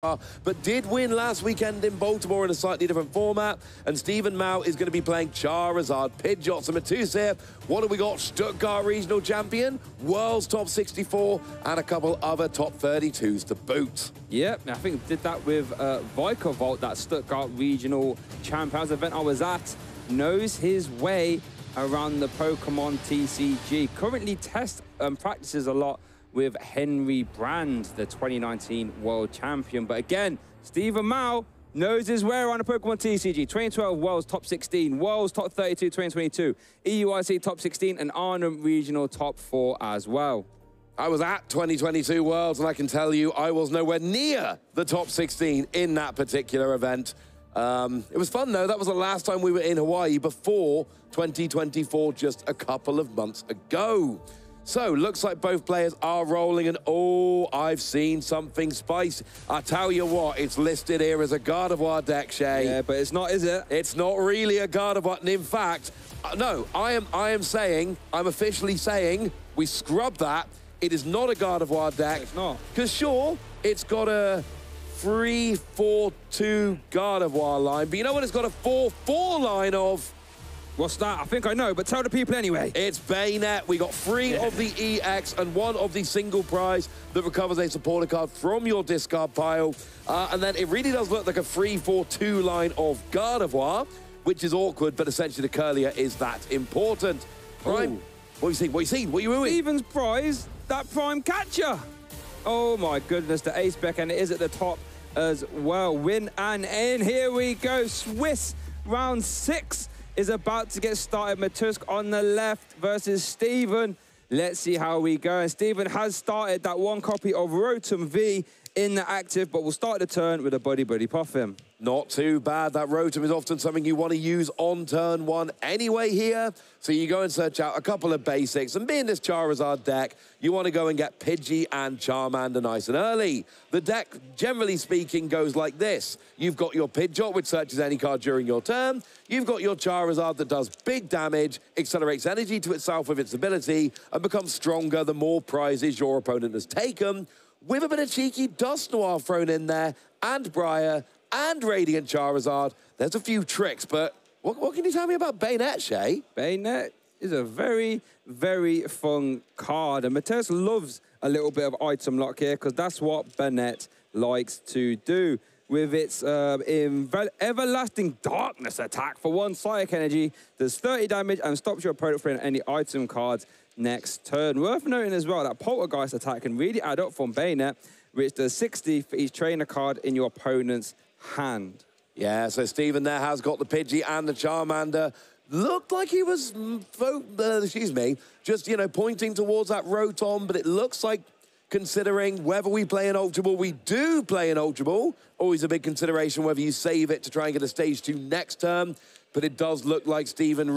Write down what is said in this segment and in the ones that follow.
but did win last weekend in Baltimore in a slightly different format. And Steven Mao is going to be playing Charizard, Pidgeot, so Mateusz What have we got? Stuttgart Regional Champion, World's Top 64, and a couple other top 32s to boot. Yep, I think did that with uh, Vault, that Stuttgart Regional Champions event I was at. Knows his way around the Pokemon TCG. Currently tests and practices a lot with Henry Brand, the 2019 world champion. But again, Steven Mao knows his way around the Pokemon TCG. 2012 World's Top 16, World's Top 32 2022, EUIC Top 16, and Arnhem Regional Top 4 as well. I was at 2022 Worlds, and I can tell you I was nowhere near the top 16 in that particular event. Um, it was fun, though. That was the last time we were in Hawaii before 2024, just a couple of months ago. So, looks like both players are rolling, and oh, I've seen something spicy. I tell you what, it's listed here as a Gardevoir deck, Shay. Yeah, but it's not, is it? It's not really a Gardevoir, and in fact, uh, no, I am, I am saying, I'm officially saying, we scrub that. It is not a Gardevoir deck. It's not. Because sure, it's got a 3-4-2 Gardevoir line, but you know what it's got a 4-4 line of? What's that? I think I know, but tell the people anyway. It's Banette. We got three yeah. of the EX and one of the single prize that recovers a supporter card from your discard pile. Uh, and then it really does look like a 3-4-2 line of Gardevoir, which is awkward, but essentially the Kirlia is that important. Prime, Ooh. what you see? What you see? What you doing? Steven's prize, that prime catcher. Oh my goodness, the ace back, and it is at the top as well. Win and in. Here we go. Swiss round six is about to get started. Mateusz on the left versus Steven. Let's see how we go. And Steven has started that one copy of Rotom V in the active, but we'll start the turn with a Buddy Buddy Poffin. Not too bad. That Rotom is often something you want to use on turn one anyway here. So you go and search out a couple of basics. And being this Charizard deck, you want to go and get Pidgey and Charmander nice and early. The deck, generally speaking, goes like this. You've got your Pidgeot, which searches any card during your turn. You've got your Charizard that does big damage, accelerates energy to itself with its ability, and becomes stronger the more prizes your opponent has taken with a bit of cheeky Dusknoir thrown in there, and Briar, and Radiant Charizard. There's a few tricks, but what, what can you tell me about Banette, Shay? Banette is a very, very fun card, and Mateusz loves a little bit of item lock here because that's what Banette likes to do. With its uh, everlasting darkness attack for one psychic energy, does 30 damage and stops your opponent from any item cards next turn. Worth noting as well that Poltergeist attack can really add up from Banette, which does 60 for each trainer card in your opponent's hand. Yeah, so Steven there has got the Pidgey and the Charmander. Looked like he was, mm, uh, excuse me, just, you know, pointing towards that Rotom, but it looks like considering whether we play an Ultra Ball, we do play an Ultra Ball. Always a big consideration whether you save it to try and get a stage two next turn. But it does look like Steven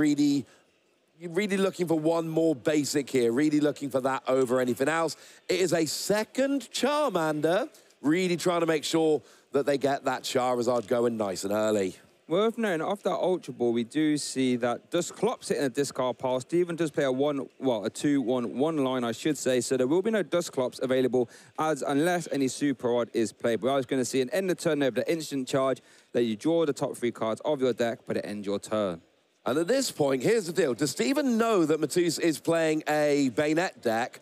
you're really looking for one more basic here, really looking for that over anything else. It is a second Charmander, really trying to make sure that they get that Charizard going nice and early. Worth noting, off that Ultra Ball, we do see that Dusclops hitting a discard pass. Steven does play a one, well, a two, one, one line, I should say. So there will be no Dusclops available as unless any Super Rod is played. But I was going to see an end of turn over the instant charge, that you draw the top three cards of your deck, but it ends your turn. And at this point, here's the deal. Does Steven know that Mateusz is playing a Banette deck?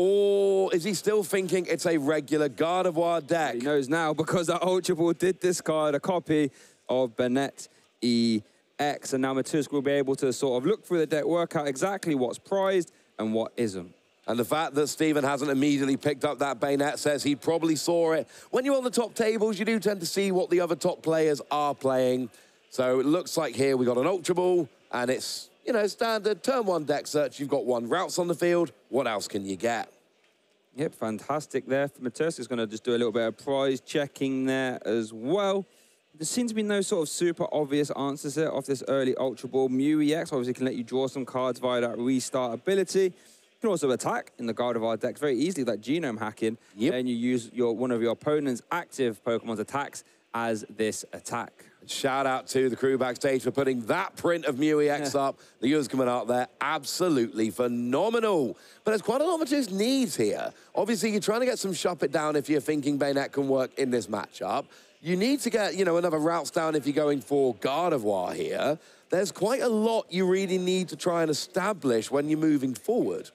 Or is he still thinking it's a regular Gardevoir deck? He knows now because that Ultra Ball did discard a copy of Banette EX. And now Mateusz will be able to sort of look through the deck, work out exactly what's prized and what isn't. And the fact that Steven hasn't immediately picked up that Banette says he probably saw it. When you're on the top tables, you do tend to see what the other top players are playing. So it looks like here we got an Ultra Ball, and it's, you know, standard turn one deck search. You've got one Ralts on the field. What else can you get? Yep, fantastic there. Mateusz is going to just do a little bit of prize checking there as well. There seems to be no sort of super obvious answers here off this early Ultra Ball. Mew EX obviously can let you draw some cards via that restart ability. You can also attack in the Gardevoir deck very easily, that genome hacking. Yep. And you use your one of your opponent's active Pokemon's attacks as this attack. Shout out to the crew backstage for putting that print of Mew EX Yeah. up. The viewers coming out there, absolutely phenomenal. But there's quite a lot of his needs here. Obviously, you're trying to get some Shuppet down if you're thinking Banette can work in this matchup. You need to get, you know, another Ralts down if you're going for Gardevoir here. There's quite a lot you really need to try and establish when you're moving forward.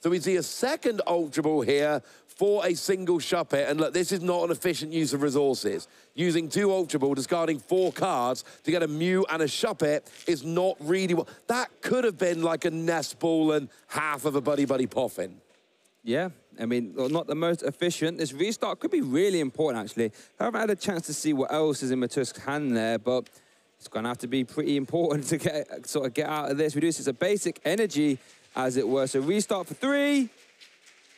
So we see a second Ultra Ball here for a single Shuppet. And look, this is not an efficient use of resources. Using two Ultra Ball, discarding four cards to get a Mew and a Shuppet is not really what... That could have been like a Nest Ball and half of a Buddy Buddy Poffin. Yeah, I mean, not the most efficient. This restart could be really important, actually. I haven't had a chance to see what else is in Mateusz's hand there, but it's going to have to be pretty important to get sort of get out of this. We do a basic energy, as it were. So restart for three.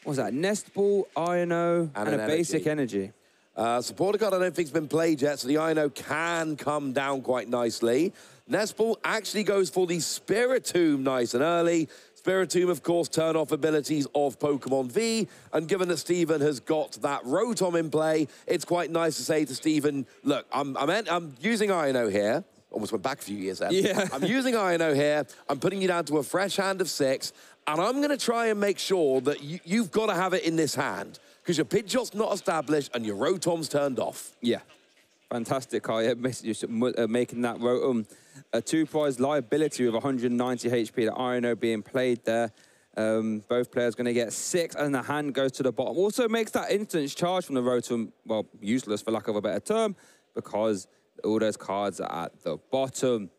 What was that? Nest Ball, Iono, and, an a basic energy. Uh, supporter card I don't think's been played yet, so the Ino can come down quite nicely. Nest ball actually goes for the Spiritomb nice and early. Spiritomb, of course, turn off abilities of Pokemon V. And given that Steven has got that Rotom in play, it's quite nice to say to Steven, look, I'm, I'm, I'm using Ino here. Almost went back a few years there. Yeah. I'm using Ino here. I'm putting you down to a fresh hand of six. And I'm going to try and make sure that you, you've got to have it in this hand. Because your Pidgeot's not established and your Rotom's turned off. Yeah. Fantastic, just uh, making that Rotom a two-prize liability with 190 HP. The Iono being played there. Um, both players going to get six, and the hand goes to the bottom. Also makes that instant charge from the Rotom, well, useless for lack of a better term, because all those cards are at the bottom.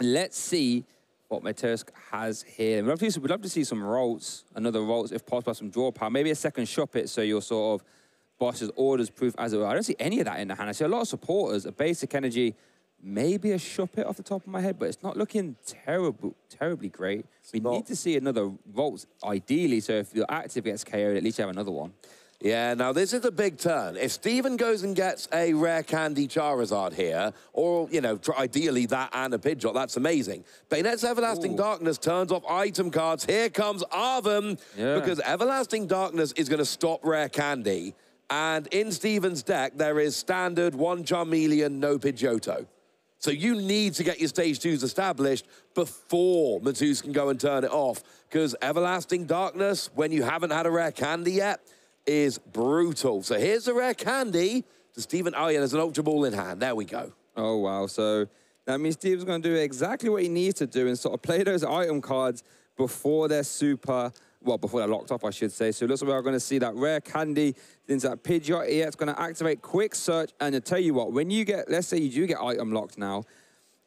Let's see what Mateusz has here. We'd love, to see, we'd love to see some Ralts, another Ralts if possible, some draw power, maybe a second Shuppet so you're sort of boss's orders proof as it were. I don't see any of that in the hand. I see a lot of supporters, a basic energy, maybe a Shuppet off the top of my head, but it's not looking terrible, terribly great. We not. need to see another Volts, ideally, so if your active gets KO'd, at least you have another one. Yeah, now this is a big turn. If Steven goes and gets a rare candy Charizard here, or, you know, ideally that and a Pidgeot, that's amazing. Banette's Everlasting Ooh. Darkness turns off item cards. Here comes Arven, Yeah. because Everlasting Darkness is going to stop rare candy. And in Steven's deck, there is standard one Charmeleon, no Pidgeotto. So you need to get your stage twos established before Mateusz can go and turn it off. Because Everlasting Darkness, when you haven't had a rare candy yet, is brutal. So here's the rare candy to Steven. Oh, yeah, there's an Ultra Ball in hand. There we go. Oh, wow. So that means Steve's going to do exactly what he needs to do and sort of play those item cards before they're super, well, before they're locked off, I should say. So it looks like we're going to see that rare candy into that Pidgeot here. It's going to activate quick search. And I tell you what, when you get, let's say you do get item locked now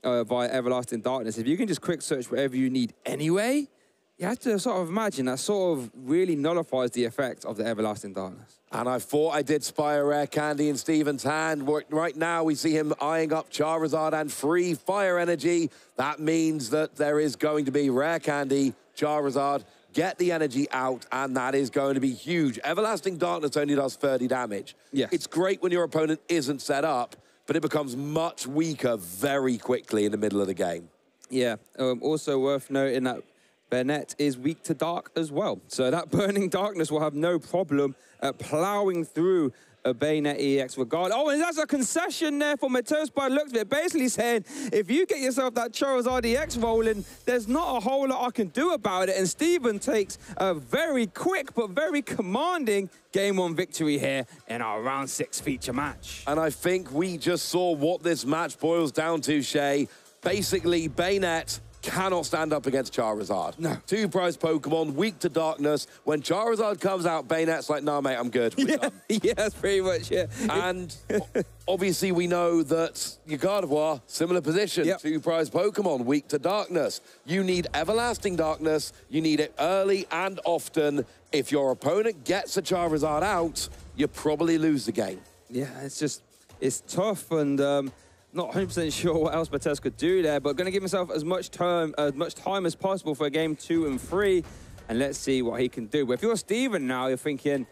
uh, via Everlasting Darkness, if you can just quick search whatever you need anyway, you have to sort of imagine that sort of really nullifies the effect of the Everlasting Darkness. And I thought I did spy a rare candy in Steven's hand. Right- Right now, we see him eyeing up Charizard and free fire energy. That means that there is going to be rare candy, Charizard, get the energy out, and that is going to be huge. Everlasting Darkness only does 30 damage. Yes. It's great when your opponent isn't set up, but it becomes much weaker very quickly in the middle of the game. Yeah. Um, also worth noting that Banette is weak to dark as well. So that burning darkness will have no problem uh, plowing through a Banette EX regard. Oh, and that's a concession there for Matos by looks of it. Basically saying, if you get yourself that Charizard EX rolling, there's not a whole lot I can do about it. And Steven takes a very quick but very commanding game one victory here in our round six feature match. And I think we just saw what this match boils down to, Shay. Basically, Banette cannot stand up against Charizard. No. Two prize Pokemon, weak to darkness. When Charizard comes out, Banette's like, nah, mate, I'm good. We're Yeah, yeah, that's pretty much it. And obviously, we know that your Gardevoir, similar position, Yep. two prize Pokemon, weak to darkness. You need everlasting darkness. You need it early and often. If your opponent gets a Charizard out, you probably lose the game. Yeah, it's just, it's tough and um, not 100% sure what else Bates could do there, but going to give himself as much time, as much time as possible for a game two and three, and let's see what he can do. But if you're Steven now, you're thinking,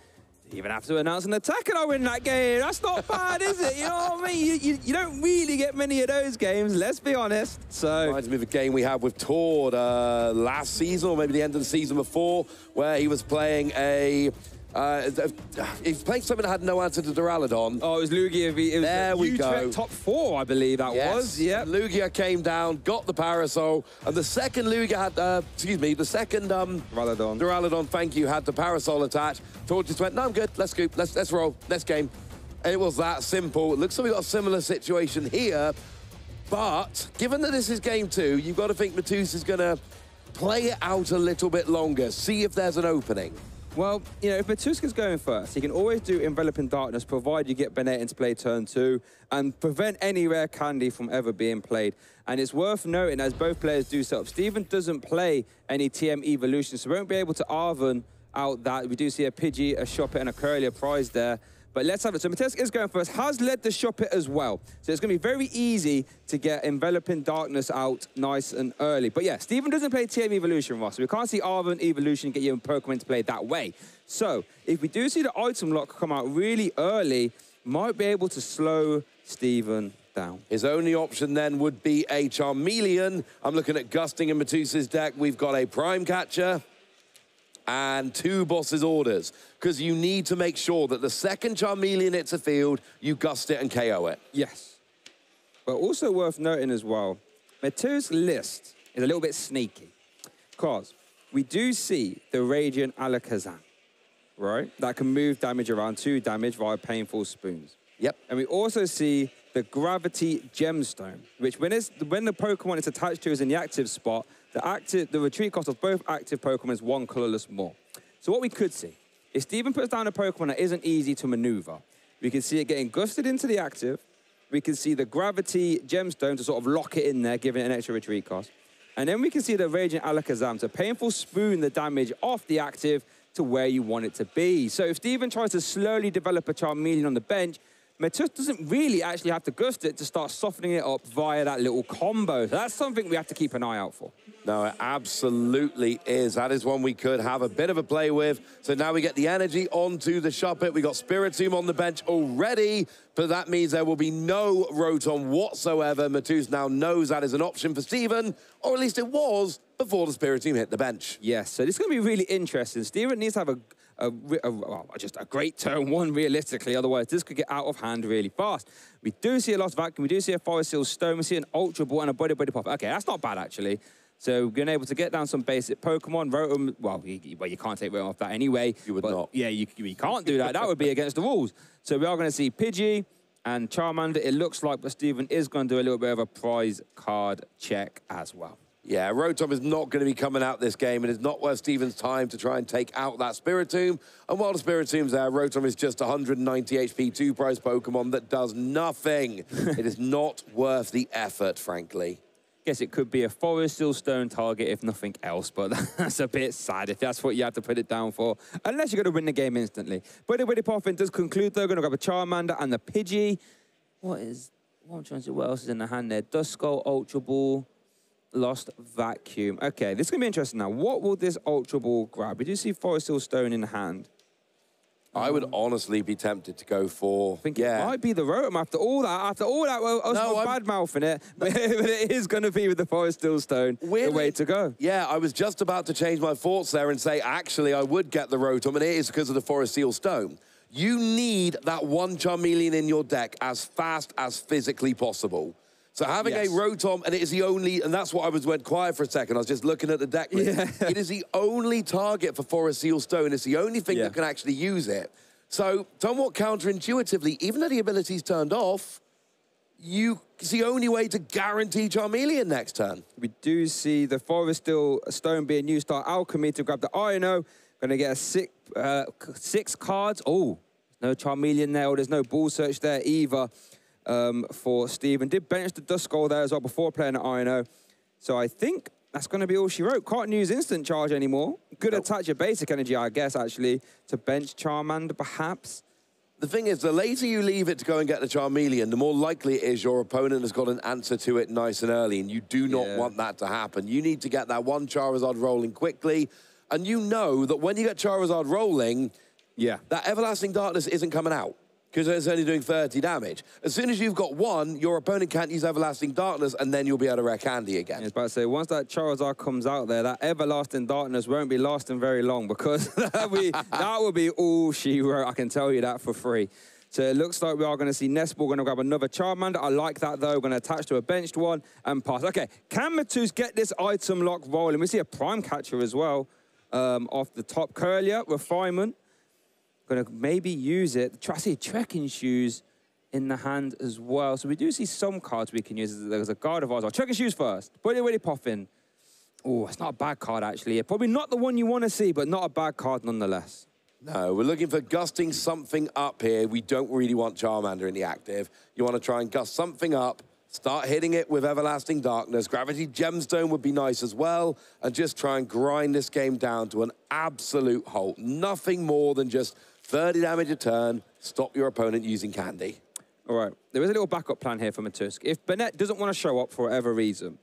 even have to announce an attack and I win that game. That's not bad, is it? You know what I mean? You, you, you don't really get many of those games, let's be honest. So, Reminds me of a game we had with Tord uh, last season, or maybe the end of the season before, where he was playing a Uh, he's playing something that had no answer to Duraludon. Oh, it was Lugia. It was there we go. top four, I believe that yes. was. Yeah. Lugia came down, got the parasol, and the second Lugia had, uh, excuse me, the second um, Duraludon. Duraludon, thank you, had the parasol attached. Tord just went, no, I'm good. Let's scoop. Let's let's roll. Let's game. And it was that simple. It looks like we got a similar situation here, but given that this is game two, you've got to think Mateusz is going to play it out a little bit longer, see if there's an opening. Well, you know, if Matuska's going first, he can always do Enveloping Darkness, provided you get Banette into play turn two, and prevent any rare candy from ever being played. And it's worth noting, as both players do set up, Steven doesn't play any TM Evolution, so won't be able to Arven out that. We do see a Pidgey, a Shuppet, and a Kirlia prize there. But let's have it. So Mateusz is going first, has led the Shuppet as well. So it's going to be very easy to get Enveloping Darkness out nice and early. But yeah, Steven doesn't play TM Evolution, Ross. We can't see Arven Evolution get you your Pokemon to play that way. So if we do see the item lock come out really early, might be able to slow Steven down. His only option then would be a Charmeleon. I'm looking at Gusting and Mateusz's deck. We've got a Prime Catcher and two bosses orders because you need to make sure that the second Charmeleon hits a field, you gust it and KO it. Yes. But also worth noting as well, Metu's list is a little bit sneaky because we do see the Radiant Alakazam, right? That can move damage around, two damage via Painful Spoons. Yep. And we also see the Gravity Gemstone, which when, it's, when the Pokemon it's attached to is in the active spot, the, active, the retreat cost of both active Pokemon is one colorless more. So what we could see, if Steven puts down a Pokemon that isn't easy to maneuver, we can see it getting gusted into the active. We can see the Gravity Gemstone to sort of lock it in there, giving it an extra retreat cost. And then we can see the Raging Alakazam to painful spoon the damage off the active to where you want it to be. So if Steven tries to slowly develop a Charmeleon on the bench, Metus doesn't really actually have to gust it to start softening it up via that little combo. So that's something we have to keep an eye out for. No, it absolutely is. That is one we could have a bit of a play with. So now we get the energy onto the Shuppet. We got Spiritomb on the bench already, but that means there will be no Rotom whatsoever. Mateusz now knows that is an option for Steven, or at least it was before the Spiritomb hit the bench. Yes, so this is going to be really interesting. Steven needs to have a, a, a, well, just a great turn one, realistically. Otherwise, this could get out of hand really fast. We do see a Lost Vacuum. We do see a Forest Seal Stone. We see an Ultra Ball and a Body Body Pop. Okay, that's not bad, actually. So being able to get down some basic Pokemon, Rotom, well, you, well, you can't take Rotom off that anyway. You would but, not. Yeah, you, you can't do that. that would be against the rules. So we are going to see Pidgey and Charmander. It looks like, but Steven is going to do a little bit of a prize card check as well. Yeah, Rotom is not going to be coming out this game. and It is not worth Steven's time to try and take out that Spiritomb. And while the Spiritomb's there, Rotom is just 190 HP, two-prize Pokemon that does nothing. it is not worth the effort, frankly. Guess it could be a Forest Seal Stone target if nothing else, but that's a bit sad if that's what you have to put it down for, unless you're going to win the game instantly. Buddy Buddy Poffin does conclude, though. Going to grab a Charmander and the Pidgey. What is, what I'm trying to see, what else is in the hand there? Duskull, Ultra Ball, Lost Vacuum. Okay, this is going to be interesting now. What will this Ultra Ball grab? We do see Forest Seal Stone in hand. I would honestly be tempted to go for. I think yeah. it might be the Rotom after all that. After all that, well, I was No, bad mouthing it, but it is going to be with the Forest Seal Stone the way to go. Yeah, I was just about to change my thoughts there and say, actually, I would get the Rotom, and it is because of the Forest Seal Stone. You need that one Charmeleon in your deck as fast as physically possible. So having Yes. a Rotom, and it is the only, and that's what I was went quiet for a second. I was just looking at the deck list. Yeah. It is the only target for Forest Seal Stone. It's the only thing Yeah. that can actually use it. So somewhat counterintuitively, even though the ability's turned off, you it's the only way to guarantee Charmeleon next turn. We do see the Forest Seal Stone being used our Alchemy to grab the Ino. Going to get a six, uh, six cards. Oh, no Charmeleon there, or there's no Ball Search there either um, for Steven. Did bench the Duskull there as well before playing the Ino. So I think that's going to be all she wrote. Can't use Instant Charge anymore. Good Nope. attach your basic energy, I guess, actually, to bench Charmander, perhaps. The thing is, the later you leave it to go and get the Charmeleon, the more likely it is your opponent has got an answer to it nice and early, and you do not Yeah. want that to happen. You need to get that one Charizard rolling quickly, and you know that when you get Charizard rolling, Yeah. that Everlasting Darkness isn't coming out. Because it's only doing 30 damage. As soon as you've got one, your opponent can't use Everlasting Darkness, and then you'll be able to wreck Andy again. I was about to say, once that Charizard comes out there, that Everlasting Darkness won't be lasting very long because that, be, that will be all she wrote. I can tell you that for free. So it looks like we are going to see Nest Ball going to grab another Charmander. I like that, though. We're going to attach to a benched one and pass. Okay, can Mateusz get this item lock rolling? We see a Prime Catcher as well um, off the top. Kirlia, Refinement. Going to maybe use it. I see Trekking Shoes in the hand as well. So we do see some cards we can use. There's a Gardevoir. Trekking Shoes first. It really popping. Oh, it's not a bad card, actually. Probably not the one you want to see, but not a bad card nonetheless. No, we're looking for gusting something up here. We don't really want Charmander in the active. You want to try and gust something up, start hitting it with Everlasting Darkness. Gravity Gemstone would be nice as well, and just try and grind this game down to an absolute halt. Nothing more than just 30 damage a turn, stop your opponent using Candy. All right, there is a little backup plan here for Mateusz. If Banette doesn't want to show up for whatever reason,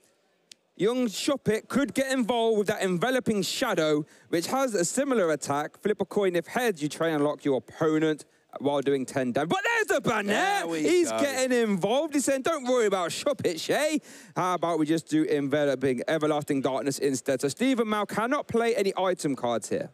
Young Shuppet could get involved with that enveloping shadow, which has a similar attack. Flip a coin if heads, you try and lock your opponent while doing 10 damage. But there's the banner. He's go. getting involved. He's saying, don't worry about Shuppet, Shay. How about we just do enveloping everlasting darkness instead? So Steven Mao cannot play any item cards here.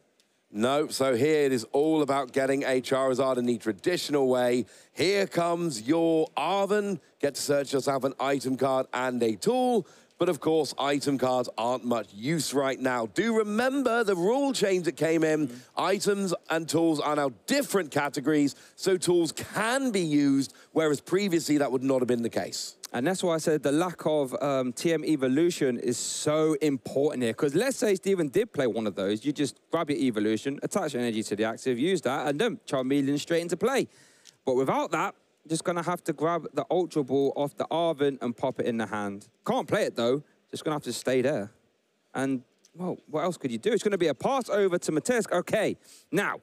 No, so here it is all about getting a Charizard in the traditional way. Here comes your Arven. Get to search yourself an item card and a tool. But of course, item cards aren't much use right now. Do remember the rule change that came in. Mm -hmm. Items and tools are now different categories, so tools can be used, whereas previously that would not have been the case. And that's why I said the lack of um, TM evolution is so important here. Because let's say Steven did play one of those, you just grab your evolution, attach your energy to the active, use that, and then Charmeleon straight into play. But without that, just going to have to grab the Ultra Ball off the Arven and pop it in the hand. Can't play it, though. Just going to have to stay there. And, well, what else could you do? It's going to be a pass over to Matesk. Okay, now,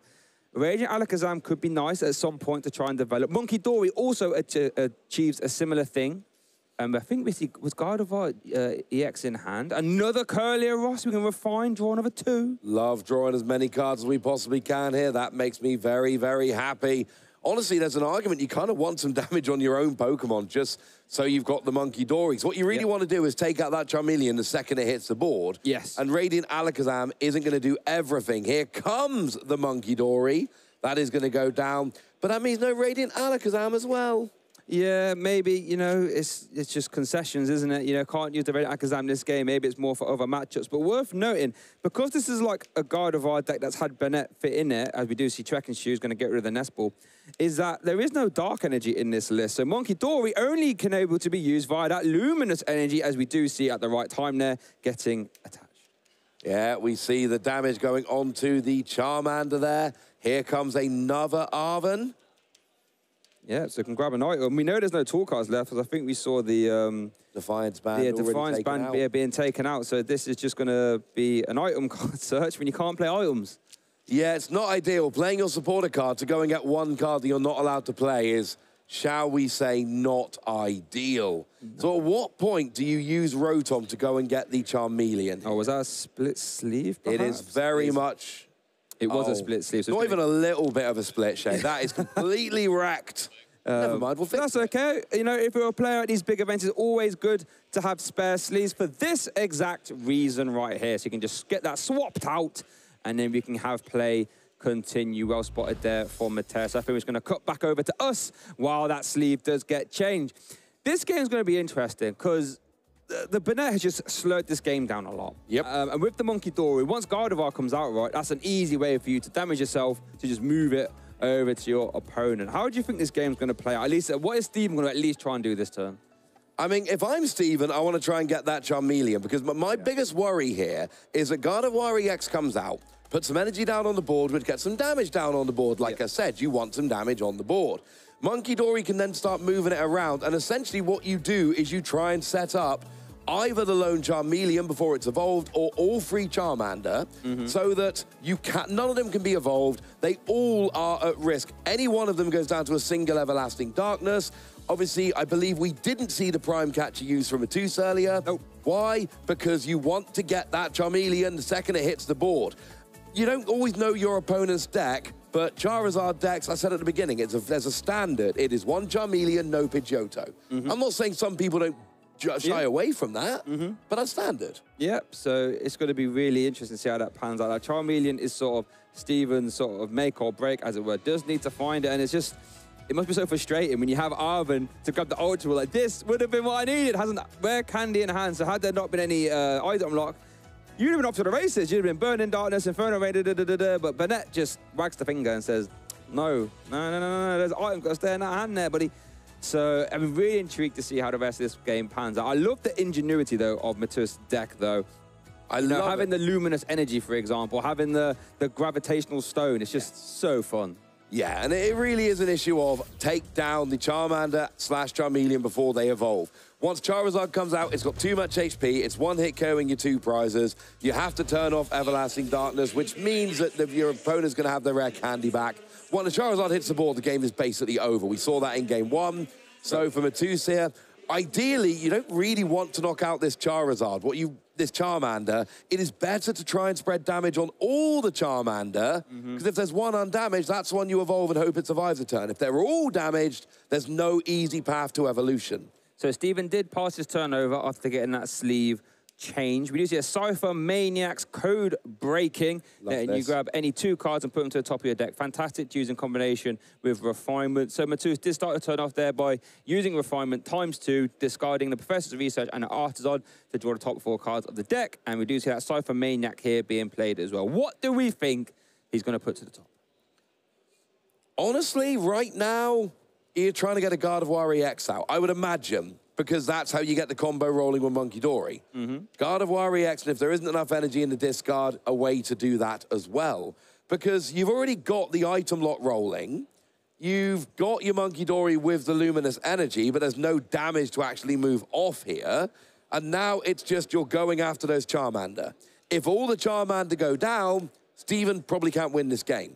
Radiant Alakazam could be nice at some point to try and develop. Munkidori also achieves a similar thing. Um, I think we see, was Gardevoir uh, EX in hand. Another Kirlia Ross, we can refine, draw another two. Love drawing as many cards as we possibly can here. That makes me very, very happy honestly, there's an argument you kind of want some damage on your own Pokemon just so you've got the Munkidori's. What you really yep. want to do is take out that Charmeleon the second it hits the board. Yes. And Radiant Alakazam isn't going to do everything. Here comes the Monkey Dory. That is going to go down. But that means no Radiant Alakazam as well. Yeah, maybe, you know, it's it's just concessions, isn't it? You know, can't use the Red Akazam this game. Maybe it's more for other matchups. But worth noting, because this is like a Gardevoir deck that's had Banette fit in it, as we do see Trekking Shoes going to get rid of the Nest Ball, is that there is no Dark Energy in this list. So Munkidori only can able to be used via that Luminous Energy, as we do see at the right time there, getting attached. Yeah, we see the damage going on to the Charmander there. Here comes another Arven. Yeah, so can grab an item. We know there's no tool cards left, because I think we saw the... Um, Defiance band Yeah, Defiance band out. being taken out. So this is just going to be an item card search when you can't play items. Yeah, it's not ideal. Playing your supporter card to go and get one card that you're not allowed to play is, shall we say, not ideal. No. So at what point do you use Rotom to go and get the Charmeleon? Oh, was that a split sleeve, perhaps? It is very much it was oh, a split sleeve. So not even a little bit of a split shade. That is completely wrecked. Um, Never mind, we'll That's okay. You know, if you're a player at these big events, it's always good to have spare sleeves for this exact reason right here. So you can just get that swapped out, and then we can have play continue. Well spotted there for Mateusz. I think he's going to cut back over to us while that sleeve does get changed. This game's going to be interesting because the, the Banette has just slowed this game down a lot. Yep. Um, and with the Munkidori, once Gardevoir comes out right, that's an easy way for you to damage yourself, to just move it over to your opponent. How do you think this game's going to play out? At least, what is Steven going to at least try and do this turn? I mean, if I'm Steven, I want to try and get that Charmeleon because my yeah. biggest worry here is that Gardevoir EX comes out, put some energy down on the board, would get some damage down on the board. Like I said, you want some damage on the board. Munkidori can then start moving it around, and essentially what you do is you try and set up either the lone Charmeleon before it's evolved or all three Charmander mm -hmm. so that you can none of them can be evolved. They all are at risk. Any one of them goes down to a single everlasting darkness. Obviously, I believe we didn't see the prime catcher used from Mateusz earlier. Nope. Why? Because you want to get that Charmeleon the second it hits the board. you don't always know your opponent's deck, but Charizard decks, I said at the beginning, it's a, there's a standard. It is one Charmeleon, no Pidgeotto. Mm -hmm. I'm not saying some people don't shy yeah. away from that, mm -hmm. but that's standard. Yep, so it's going to be really interesting to see how that pans out. Like Charmeleon is sort of Steven's sort of make or break, as it were. Does need to find it, and it's just it must be so frustrating when you have Arven to grab the Ultra like this would have been what I needed. Hasn't rare candy in hand. So had there not been any uh, item lock, you'd have been off to the races. You'd have been burning darkness, Infernal Reign, da, da, da, da, but Banette just wags the finger and says, no, no, no, no, no, there's item got to stay in that hand there, buddy. So I'm really intrigued to see how the rest of this game pans out. I love the ingenuity, though, of Matus' deck, though. I you know, having it. the luminous energy, for example, having the, the gravitational stone, it's just yeah. so fun. Yeah, and it really is an issue of take down the Charmander slash Charmeleon before they evolve. Once Charizard comes out, it's got too much HP. It's one hit KOing your two prizes. You have to turn off Everlasting Darkness, which means that the, your opponent's going to have their rare candy back. When the Charizard hits the board, the game is basically over. We saw that in game one. So for Mateusz here, ideally, you don't really want to knock out this Charizard. What you this Charmander, it is better to try and spread damage on all the Charmander, because mm -hmm. if there's one undamaged, that's one you evolve and hope it survives a turn. If they're all damaged, there's no easy path to evolution. So Steven did pass his turnover after getting that sleeve change. We do see a Ciphermaniac's code breaking. and you grab any two cards and put them to the top of your deck. Fantastic to use in combination with Refinement. So Mateusz did start to turn off there by using Refinement times two, discarding the Professor's Research and the Artisan to draw the top four cards of the deck. And we do see that Ciphermaniac here being played as well. What do we think he's going to put to the top? Honestly, right now, you're trying to get a Gardevoir EX out. I would imagine because that's how you get the combo rolling with Munkidori. Mm -hmm. Gardevoir EX, and if there isn't enough energy in the discard, a way to do that as well. Because you've already got the item lot rolling, you've got your Munkidori with the Luminous Energy, but there's no damage to actually move off here. And now it's just you're going after those Charmander. If all the Charmander go down, Steven probably can't win this game.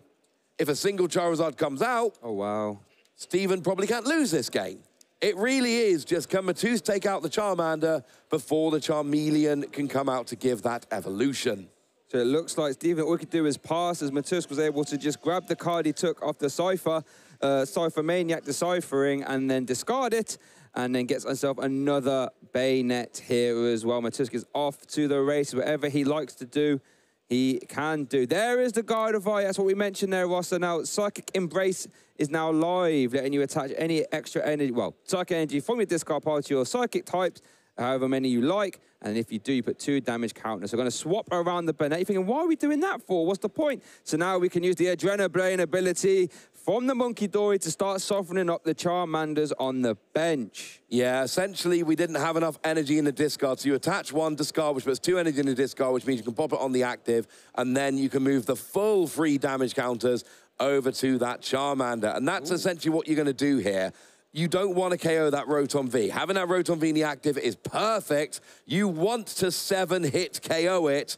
If a single Charizard comes out, oh wow, Steven probably can't lose this game. It really is just Mateusz take out the Charmander before the Charmeleon can come out to give that evolution. So it looks like Steven, all he could do is pass as Mateusz was able to just grab the card he took off the Cypher, uh, Ciphermaniac deciphering, and then discard it, and then gets himself another Banette here as well. Mateusz is off to the race, whatever he likes to do he can do. There is the guard of Gardevoir. That's what we mentioned there, Ross. So now Psychic Embrace is now live, letting you attach any extra energy, well, Psychic energy from your discard pile to your Psychic types, however many you like. And if you do, you put two damage counters. We're going to swap around the Banette. You're thinking, why are we doing that for? What's the point? So now we can use the Adrenabrain ability from the Munkidori to start softening up the Charmanders on the bench. Yeah, essentially we didn't have enough energy in the discard, so you attach one discard, which puts two energy in the discard, which means you can pop it on the active, and then you can move the full free damage counters over to that Charmander. And that's Ooh. essentially what you're going to do here you don't want to KO that Rotom V. Having that Rotom V in the active is perfect. You want to seven hit KO it,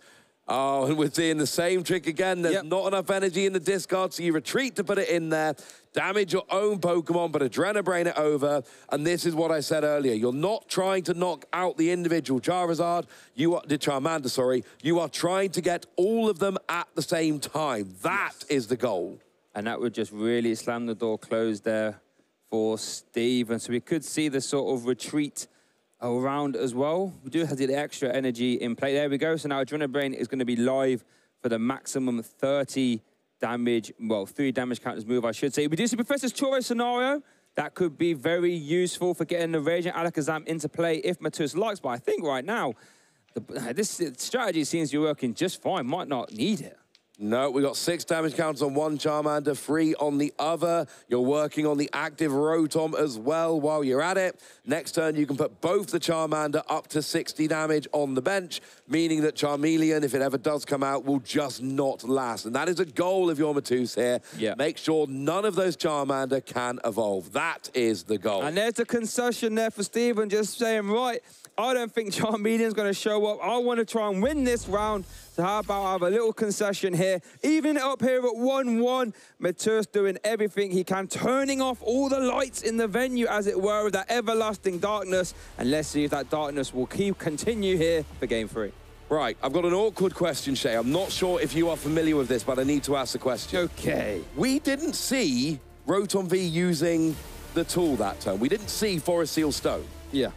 Oh, and we're seeing the same trick again. There's yep. not enough energy in the discard, so you retreat to put it in there, damage your own Pokemon, but Adrenabrain it over. And this is what I said earlier. You're not trying to knock out the individual Charizard, you are, the Charmander, sorry. You are trying to get all of them at the same time. That yes. is the goal. And that would just really slam the door closed there for Steve. And so we could see the sort of retreat around as well. We do have the extra energy in play. There we go. So now Adrenabrain is going to be live for the maximum 30 damage, well, three damage counters move, I should say. We do see Professor's Turo scenario. That could be very useful for getting the Raging Alakazam into play if Mateusz likes. But I think right now, the, this strategy seems to be working just fine. Might not need it. No, we got six damage counts on one Charmander, three on the other. You're working on the active Rotom as well while you're at it. Next turn, you can put both the Charmander up to 60 damage on the bench, meaning that Charmeleon, if it ever does come out, will just not last. And that is a goal of your Mateusz here. Yeah. Make sure none of those Charmander can evolve. That is the goal. And there's a concession there for Steven, just saying, right, I don't think Charmeleon's going to show up. I want to try and win this round. So how about I have a little concession here? Even up here at 1-1, Mateusz doing everything he can, turning off all the lights in the venue, as it were, with that everlasting darkness. And let's see if that darkness will keep continue here for game three. Right, I've got an awkward question, Shay. I'm not sure if you are familiar with this, but I need to ask the question. Okay. We didn't see Rotom V using the tool that turn. We didn't see Forest Seal Stone. Yeah.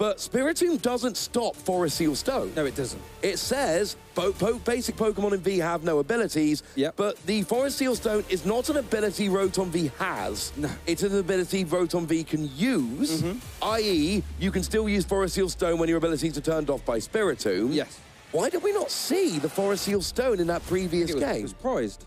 But Spiritomb doesn't stop Forest Seal Stone. No, it doesn't. It says po basic Pokemon in V have no abilities, Yep. but the Forest Seal Stone is not an ability Rotom V has. No. It's an ability Rotom V can use, Mhm. i.e., you can still use Forest Seal Stone when your abilities are turned off by Spiritomb. Yes. Why did we not see the Forest Seal Stone in that previous It was, game? it was prized.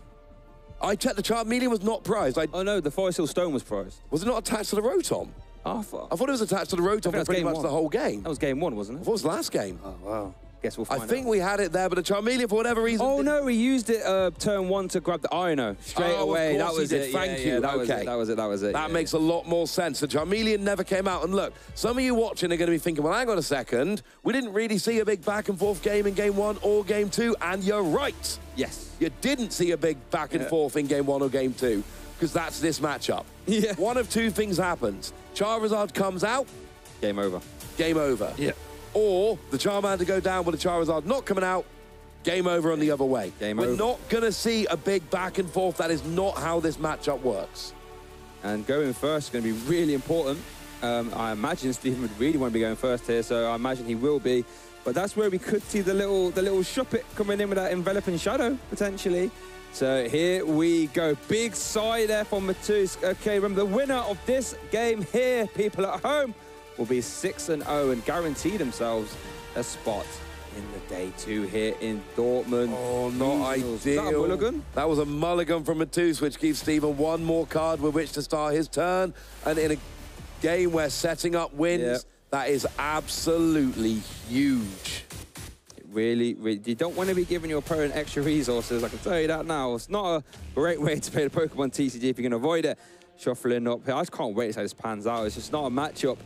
I checked the chart, Charmeleon was not prized. I, Oh no, the Forest Seal Stone was prized. was it not attached to the Rotom? Oh, fuck. I thought it was attached to the Rotom think for that's pretty game much one. the whole game. That was game one, wasn't it? thought it was last game. Oh, wow. Guess we'll I think out. we had it there, but the Charmeleon, for whatever reason... Oh no, we used it uh, turn one to grab the Ino straight Oh, of away. That course he was did. it. Thank yeah, you. Yeah, that was it. That was it. That was it. That yeah. makes a lot more sense. The Charmeleon never came out. And look, some of you watching are going to be thinking, well, hang on a second. We didn't really see a big back and forth game in game one or game two. And you're right. yes. You didn't see a big back and Yeah. forth in game one or game two because that's this matchup. Yeah. One of two things happens. Charizard comes out, Game over. game over. Yeah. Or the Charmander to go down with the Charizard not coming out, game over on the other way. Game We're over. not going to see a big back and forth. That is not how this matchup works. And going first is going to be really important. Um, I imagine Steven would really want to be going first here, so I imagine he will be. But that's where we could see the little the little Shuppet coming in with that enveloping shadow potentially. So here we go. Big sigh there for Mateusz. Okay, remember the winner of this game here, people at home, will be 6 and 0 and guarantee themselves a spot in the day two here in Dortmund. Oh, not Regionals. ideal. That a mulligan? That was a mulligan from Mateusz, which gives Steven one more card with which to start his turn. And in a game where setting up wins, Yep. that is absolutely huge. Really, really, you don't want to be giving your opponent extra resources. I can tell you that now. It's not a great way to play the Pokemon TCG if you can avoid it. Shuffling up here. I just can't wait to see how this pans out. It's just not a matchup.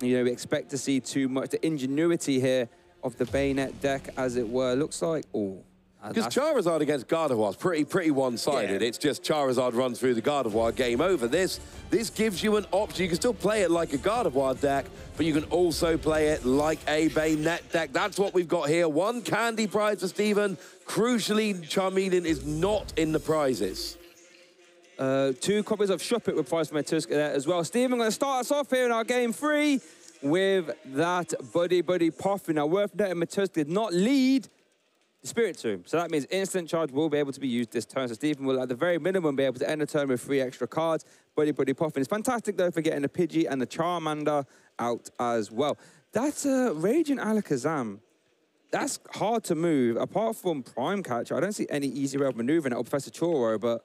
You know, we expect to see too much. The ingenuity here of the Banette deck, as it were, looks like. Oh, Because Charizard against Gardevoir is pretty, pretty one-sided. Yeah. It's just Charizard runs through the Gardevoir, game over. This, this gives you an option. You can still play it like a Gardevoir deck, but you can also play it like a Banette deck. That's what we've got here. One candy prize for Steven. Crucially, Charmeleon is not in the prizes. Uh, two copies of Shuppet were priced by Tusk there as well. Steven, going to start us off here in our game three with that Buddy Buddy Poffin. Now, worth noting, Mateusz did not lead the Spiritomb. So that means instant charge will be able to be used this turn. So Steven will, at the very minimum, be able to end the turn with three extra cards. Buddy Buddy Poffin is fantastic, though, for getting the Pidgey and the Charmander out as well. That's a Raging Alakazam. That's hard to move. Apart from Prime Catcher, I don't see any easy way of maneuvering it or Professor Turo, but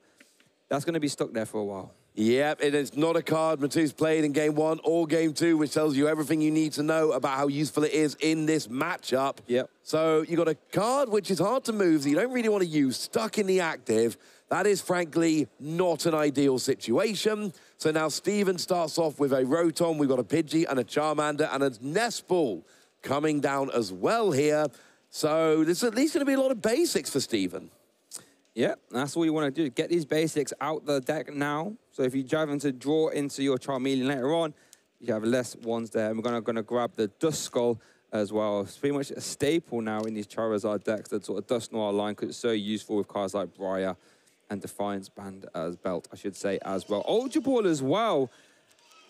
that's going to be stuck there for a while. Yep, it is not a card Mateusz played in game one or game two, which tells you everything you need to know about how useful it is in this matchup. Yep. So you got a card which is hard to move that you don't really want to use, stuck in the active. That is frankly not an ideal situation. So now Steven starts off with a Rotom. We've got a Pidgey and a Charmander and a Nest Ball coming down as well here. So there's at least going to be a lot of basics for Steven. Yeah, that's all you want to do. Get these basics out the deck now. So if you're having to draw into your Charmeleon later on, you have less ones there. And we're gonna, gonna grab the Duskull as well. It's pretty much a staple now in these Charizard decks, that sort of Dusknoir line, because it's so useful with cards like Briar and Defiance Band as belt, I should say, as well. Ultra Ball as well.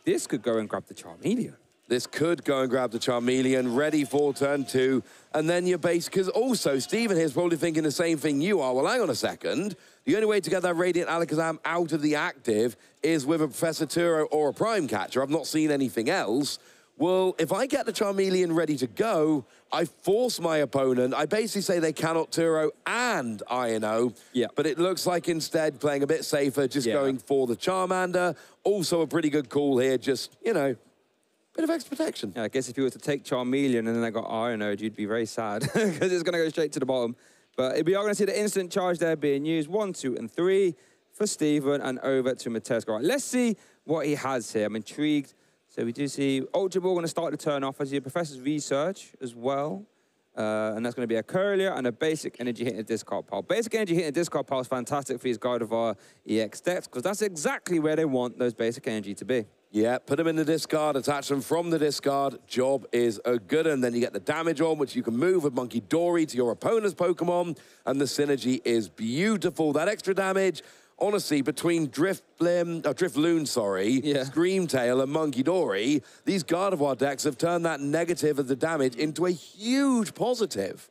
This could go and grab the Charmeleon. This could go and grab the Charmeleon, ready for turn two. And then your base, because also Steven here's probably thinking the same thing you are. Well, hang on a second. The only way to get that Radiant Alakazam out of the active is with a Professor Turo or a Prime Catcher. I've not seen anything else. Well, if I get the Charmeleon ready to go, I force my opponent. I basically say they cannot Turo and Ino. Yeah. But it looks like instead playing a bit safer, just Yeah. going for the Charmander. Also a pretty good call here, just, you know, bit of extra protection. Yeah, I guess if you were to take Charmeleon and then I got Iono, you'd be very sad because it's going to go straight to the bottom. But we are going to see the instant charge there being used. One, two, and three for Steven and over to Mateska. All right, let's see what he has here. I'm intrigued. So we do see Ultra Ball going to start the turn off as your Professor's Research as well. Uh, and that's going to be a Kirlia and a basic energy hitting the discard pile. Basic energy hitting the discard pile is fantastic for his Gardevoir EX decks because that's exactly where they want those basic energy to be. Yeah, put them in the discard, attach them from the discard. Job is a good one. Then you get the damage on, which you can move with Munkidori to your opponent's Pokemon, and the synergy is beautiful. That extra damage, honestly, between Drift Blim, uh, Drifloon, sorry, Yeah. Screamtail, and Munkidori, these Gardevoir decks have turned that negative of the damage into a huge positive.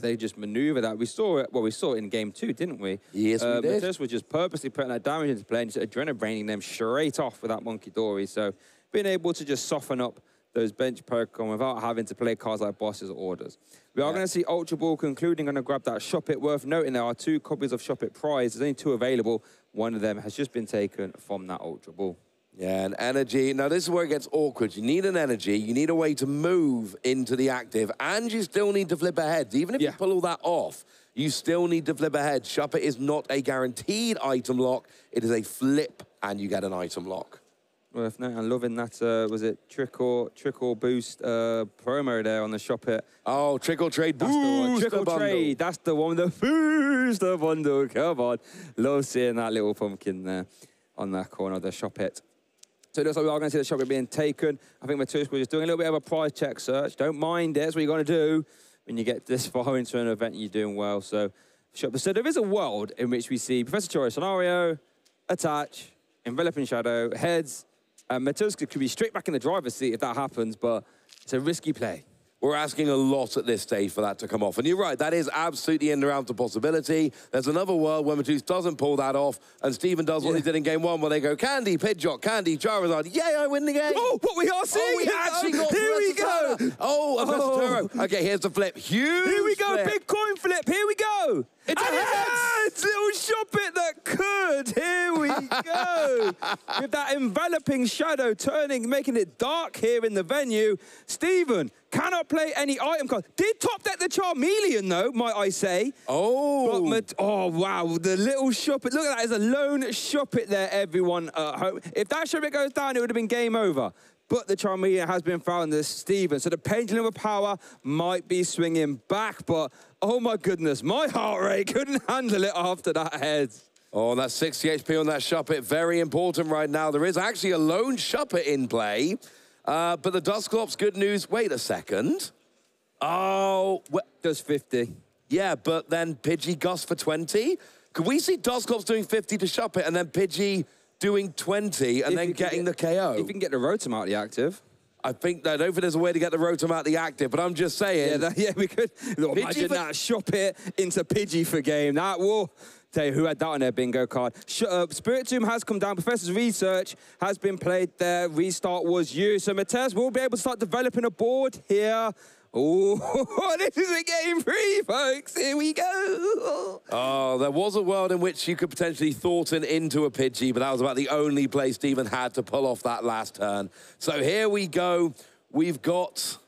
They just maneuver that. We saw it. Well, we saw it in game two, didn't we? Yes, we uh, did. Mateusz was just purposely putting that damage into play and just adrenaline them straight off with that Munkidori. So being able to just soften up those bench Pokemon without having to play cards like bosses or orders. We are Yeah. going to see Ultra Ball concluding. Going to grab that Shuppet. Worth noting there are two copies of Shuppet Prize. There's only two available. One of them has just been taken from that Ultra Ball. Yeah, and energy. Now, this is where it gets awkward. You need an energy, you need a way to move into the active, and you still need to flip ahead. Even if you pull all that off, you still need to flip ahead. Shopper is not a guaranteed item lock, it is a flip, and you get an item lock. Worth noting. I'm loving that. Uh, was it trickle trickle boost uh, promo there on the Shuppet? Oh, trickle trade That's the one. booster Trickle bundle. trade. That's the one. The booster bundle. Come on. Love seeing that little pumpkin there on that corner of the Shuppet. So it looks like we are going to see the shop being taken. I think Mateusz was just doing a little bit of a price check search. Don't mind it. That's what you're going to do when you get this far into an event. You're doing well. So. So there is a world in which we see Professor Turo scenario, attach, enveloping shadow, heads. Uh, and Mateusz could be straight back in the driver's seat if that happens, but it's a risky play. We're asking a lot at this stage for that to come off. And you're right, that is absolutely in the realms of possibility. There's another world where Mateusz doesn't pull that off, and Steven does what Yeah. he did in game one, where they go Candy, Pidgeot, Candy, Charizard, yay, I win the game. Oh, what we are seeing! Oh, we actually got Here we go! Oh, a Oh. Okay, here's the flip. Huge Here we go, flip. big coin flip. Here we go. It's a And heads. little Shuppet that could. Here we go. With that enveloping shadow turning, making it dark here in the venue. Steven cannot play any item card. Did top deck the Charmeleon though, might I say. Oh. But oh wow, the little Shuppet. Look at that, there's a lone Shuppet there, everyone at home. If that Shuppet goes down, it would have been game over. But the Charmeleon has been found this Steven. So the pendulum of power might be swinging back, but oh my goodness, my heart rate couldn't handle it after that head. Oh, that's 60 HP on that Shuppet. Very important right now. There is actually a lone Shuppet in play. Uh, but the Dusclops, good news. Wait a second. Oh, Does 50. yeah, but then Pidgey Gus for 20? Could we see Dusclops doing 50 to Shuppet and then Pidgey doing 20 and If then getting get- the KO? If you can get the Rotom out the active. I think I don't think there's a way to get the Rotom out the active, but I'm just saying. Yeah, that, yeah, we could. Look, imagine for- that. Shuppet into Pidgey for game. That will. Who had that on their bingo card. Sh- uh, Spiritomb has come down. Professor's research has been played there. Restart was you. So Mateusz will be able to start developing a board here. Oh, this is a game three, folks. Here we go. Oh, there was a world in which you could potentially Thornton into a Pidgey, but that was about the only place Steven had to pull off that last turn. So here we go. We've got.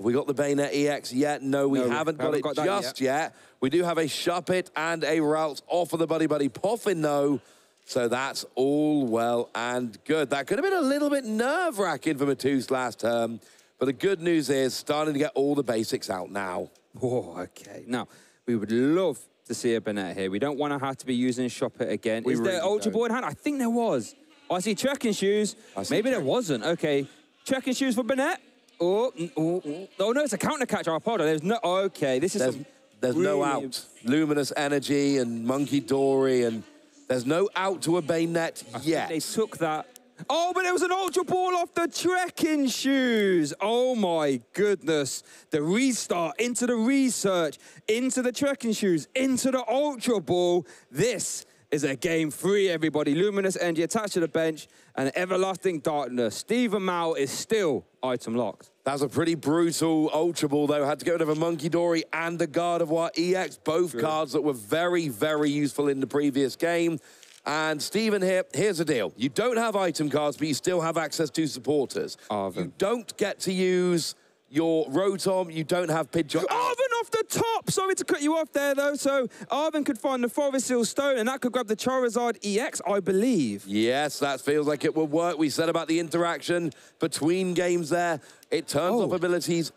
Have we got the Banette EX yet? No, we No, haven't got haven't it got just yet. We do have a Shuppet and a Route off of the Buddy Buddy Poffin, though. So that's all well and good. That could have been a little bit nerve-wracking for Mateusz last term. But the good news is starting to get all the basics out now. Oh, okay. Now, we would love to see a Banette here. We don't want to have to be using Shuppet again. We Is there really Ultra don't. Board hand? I think there was. Oh, I see trekking shoes. I see Maybe there wasn't. Okay. Trekking shoes for Banette. Oh, mm, oh, oh. oh, no, it's a counter catch. I apologize. There's no. Okay, this is. There's, there's no out. Luminous Energy and Munkidori, and there's no out to a Banette yet. They took that. Oh, but there was an ultra ball off the trekking shoes. Oh my goodness. The restart into the research, into the trekking shoes, into the ultra ball. This is a game three, everybody. Luminous Energy attached to the bench and Everlasting Darkness. Steven Mao is still item locked. That was a pretty brutal Ultra Ball, though. Had to get rid of a Munkidori and a Gardevoir EX, both cards that were very, very useful in the previous game. And Steven here, here's the deal. You don't have item cards, but you still have access to supporters. Arven. You don't get to use your Rotom. You don't have Pidgeot. Arven off the top. Sorry to cut you off there, though. So Arven could find the Forest Seal Stone, and that could grab the Charizard EX, I believe. Yes, that feels like it would work. We said about the interaction between games there. It turns Oh. off abilities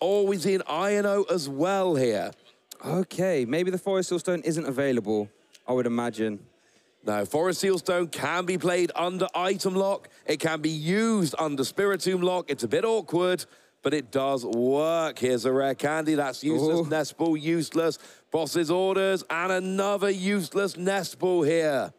always in Iono as well here. Okay, maybe the Forest Seal Stone isn't available, I would imagine. No, Forest Seal Stone can be played under item lock. It can be used under Spiritomb lock. It's a bit awkward, but it does work. Here's a rare candy. That's useless. Ooh. Nest Ball, useless. Boss's orders, and another useless Nest Ball here.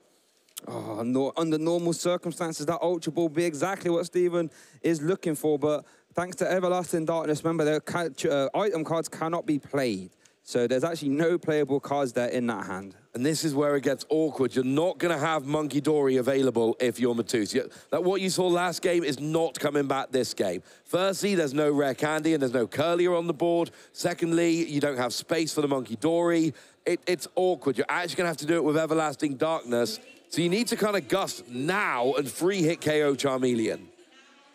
Oh, no, under normal circumstances, that Ultra Ball be exactly what Steven is looking for. But thanks to Everlasting Darkness, remember, the uh, item cards cannot be played. So there's actually no playable cards there in that hand. And this is where it gets awkward. You're not going to have Munkidori available if you're Mateusz. That what you saw last game is not coming back this game. Firstly, there's no rare candy and there's no Kirlia on the board. Secondly, you don't have space for the Munkidori. It, it's awkward. You're actually going to have to do it with Everlasting Darkness. So you need to kind of gust now and free hit KO Charmeleon.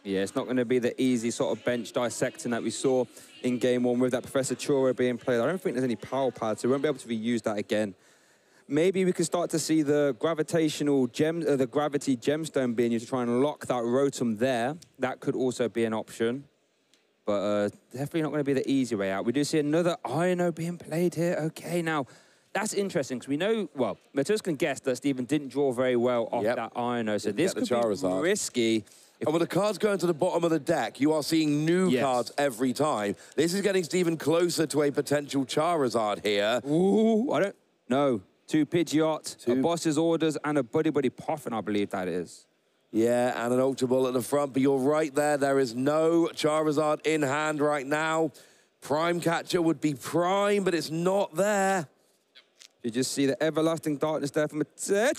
Yeah, it's not going to be the easy sort of bench dissecting that we saw in game one with that Professor Turo being played. I don't think there's any power pads, so we won't be able to reuse that again. Maybe we can start to see the gravitational gem, uh, the gravity gemstone being used to try and lock that Rotom there. That could also be an option. But uh, definitely not going to be the easy way out. We do see another Iono being played here. Okay, now that's interesting because we know, well, Mateusz can guess that Steven didn't draw very well off Yep. that Iono. So Didn't this could be risky. And with the cards going to the bottom of the deck, you are seeing new Yes. cards every time. This is getting Steven closer to a potential Charizard here. Ooh, I don't know. Two Pidgeot, a boss's orders, and a Buddy Buddy Poffin, I believe that is. Yeah, and an Ultra Ball at the front, but you're right there. There is no Charizard in hand right now. Prime Catcher would be prime, but it's not there. You just see the everlasting darkness there from a Charizard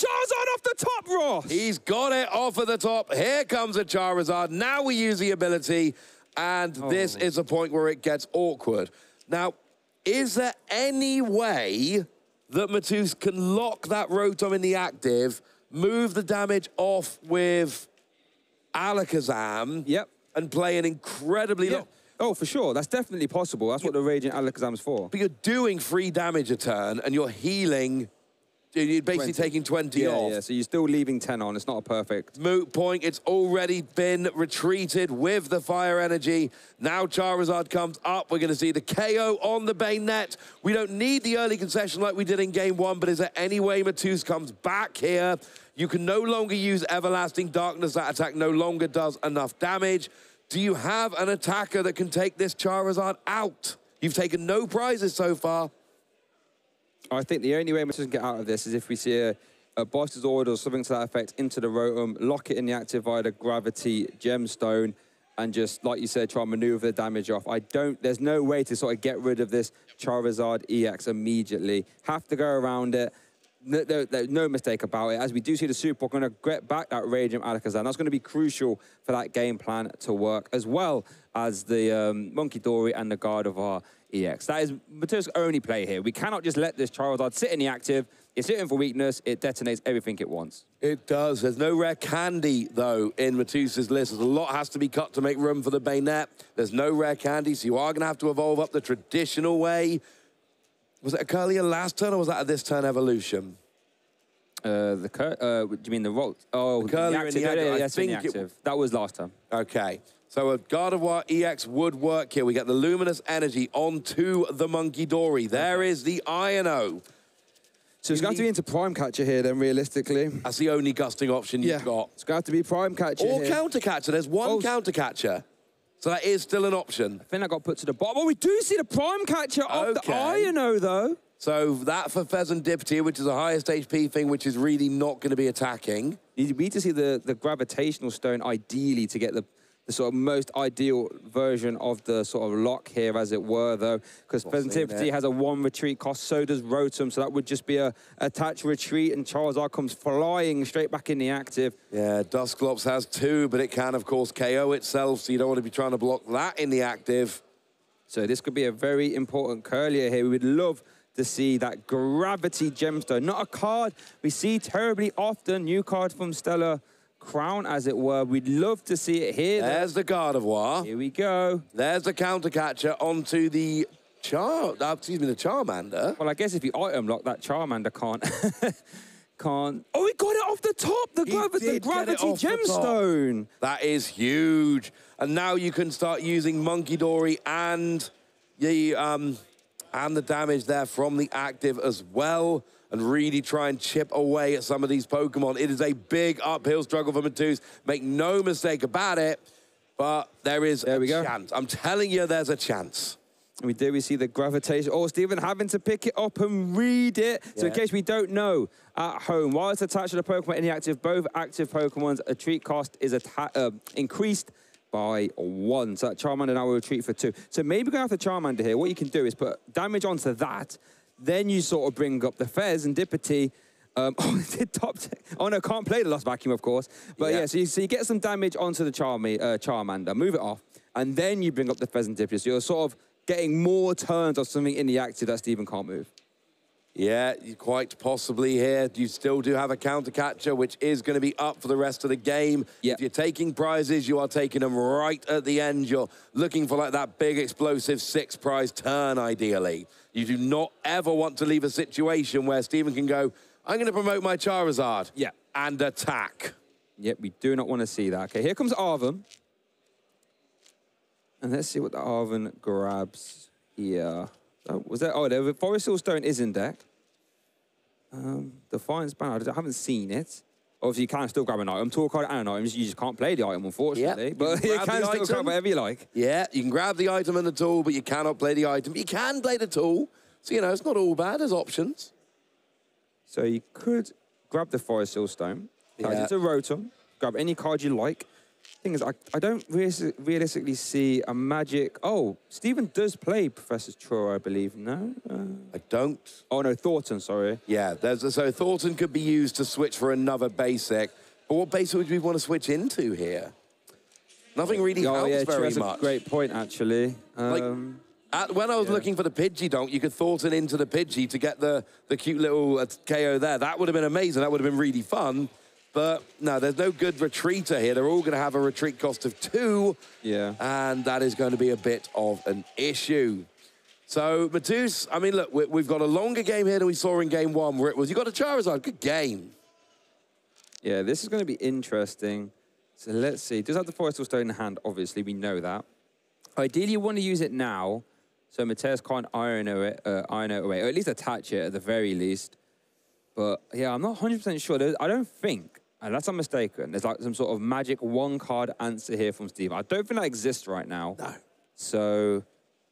off the top, Ross. He's got it off at the top. Here comes a Charizard. Now we use the ability, and oh, this is a point where it gets awkward. Now, is there any way that Mateusz can lock that Rotom in the active, move the damage off with Alakazam, Yep. and play an incredibly Yeah. Oh, for sure. That's definitely possible. That's what the Raging Alakazam's for. But you're doing free damage a turn, and you're healing... You're basically 20. taking 20 Yeah, off. yeah. So you're still leaving 10 on. It's not a perfect. Moot point. It's already been retreated with the fire energy. Now Charizard comes up. We're going to see the KO on the Banette. We don't need the early concession like we did in game one, but is there any way Mateusz comes back here? You can no longer use Everlasting Darkness. That attack no longer does enough damage. Do you have an attacker that can take this Charizard out? You've taken no prizes so far. I think the only way we can get out of this is if we see a, a boss's order or something to that effect into the Rotom, lock it in the active via the Gravity Gemstone, and just, like you said, try and maneuver the damage off. I don't, there's no way to sort of get rid of this Charizard EX immediately. Have to go around it. No, no, no- mistake about it. As we do see the Super, we're going to get back that Radiant Alakazam. That's going to be crucial for that game plan to work, as well as the um, Munkidori and the Gardevoir EX. That is Mateusz's only play here. We cannot just let this Charizard sit in the active. It's sitting for weakness. It detonates everything it wants. It does. There's no rare candy, though, in Mateusz's list. There's a lot has to be cut to make room for the Banette. There's no rare candy, so you are going to have to evolve up the traditional way. Was it a Kirlia last turn, or was that a this turn evolution? Uh, the cur- uh, do you mean the roll? Oh, the, Kirlia in active. the yeah, active, yeah, I yes, in the think it- active. That was last time. Okay. So a Gardevoir EX would work here. We get the Luminous Energy onto the Munkidori. There is the Iono. So it's going to be into Prime Catcher here then, realistically. That's the only gusting option you've got. It's going to have to be Prime Catcher Or here. counter catcher. There's one Oh. counter catcher. So that is still an option. I think that got put to the bottom. Well, we do see the Prime Catcher off the Okay. Iono, though. So that for Fezandipiti, which is the highest HP thing, which is really not going to be attacking. You need to see the, the gravitational stone ideally to get the, the sort of most ideal version of the sort of lock here, as it were, though, because Fezandipiti has a one retreat cost, so does Rotom, so that would just be a attach retreat, and Charizard comes flying straight back in the active. Yeah, Dusclops has two, but it can, of course, KO itself, so you don't want to be trying to block that in the active. So this could be a very important Kirlia here. We would love to see that Gravity Gemstone. Not a card we see terribly often. New card from Stellar Crown, as it were. We'd love to see it here. There's the Gardevoir. Here we go. There's the counter catcher onto the Char... uh, excuse me, the Charmander. Well, I guess if you item lock, that Charmander can't... can't... Oh, he got it off the top! The, gravi- the did get it Gravity off the. Gemstone! That is huge. And now you can start using Munkidori and the um, and the damage there from the active as well and really try and chip away at some of these Pokemon. It is a big uphill struggle for Mateusz. Make no mistake about it, but there is there a we go. chance. I'm telling you, there's a chance. And we do. We see the gravitation. Oh, Steven having to pick it up and read it. So, in case we don't know, at home, while it's attached to the Pokemon inactive, both active Pokemon's retreat cost is uh, increased by one. So, that Charmander now will retreat for two. So, maybe going after Charmander here, what you can do is put damage onto that. Then you sort of bring up the Fezandipiti. Um, oh, did top. Oh no, can't play the Lost Vacuum, of course. But yeah, Yeah. so, you, so you get some damage onto the Charmy, uh, Charmander, move it off, and then you bring up the Fezandipiti. So you're sort of getting more turns of something in the active that Steven can't move. Yeah, you quite possibly here. You still do have a counter catcher, which is going to be up for the rest of the game. Yeah. If you're taking prizes, you are taking them right at the end. You're looking for like that big explosive six prize turn, ideally. You do not ever want to leave a situation where Steven can go, I'm going to promote my Charizard. Yeah. And attack. Yep, we do not want to see that. Okay, here comes Arven. And let's see what the Arven grabs here. Oh, was that? Oh, the Forest Seal Stone is in deck. Um, Defiance Banner, I haven't seen it. Obviously, you can still grab an item. Tour card and an item, you just can't play the item, unfortunately. Yep. But You you can still grab whatever you like. Yeah, you can grab the item and the tool, but you cannot play the item. You can play the tool. So, you know, it's not all bad. There's options. So you could grab the Forest Seal Stone, yeah. it's a Rotom, grab any card you like. Thing is, I, I don't realis- realistically see a magic. Oh, Steven does play Professor Turo, I believe. No? Uh, I don't. oh, no, Thornton, sorry. Yeah, there's a, so Thornton could be used to switch for another basic. But what basic would we want to switch into here? Nothing really oh, helps yeah, very That's much. a great point, actually. Like, Um, At, when I was looking for the Pidgey donk, you could Thornton into the Pidgey to get the, the cute little uh, KO there. That would have been amazing. That would have been really fun. But no, there's no good retreater here. They're all going to have a retreat cost of two. Yeah. And that is going to be a bit of an issue. So, Mateusz, I mean, look, we- we've got a longer game here than we saw in game one, where it was you got a Charizard. Good game. yeah, this is going to be interesting. So let's see. Does have the Forest Seal Stone in hand, obviously. We know that. Ideally, you want to use it now, so Mateusz can't iron it, uh, iron it away, or at least attach it at the very least. But yeah, I'm not 100% sure. I don't think, unless I'm mistaken, there's like some sort of magic one card answer here from Steve. I don't think that exists right now. No. So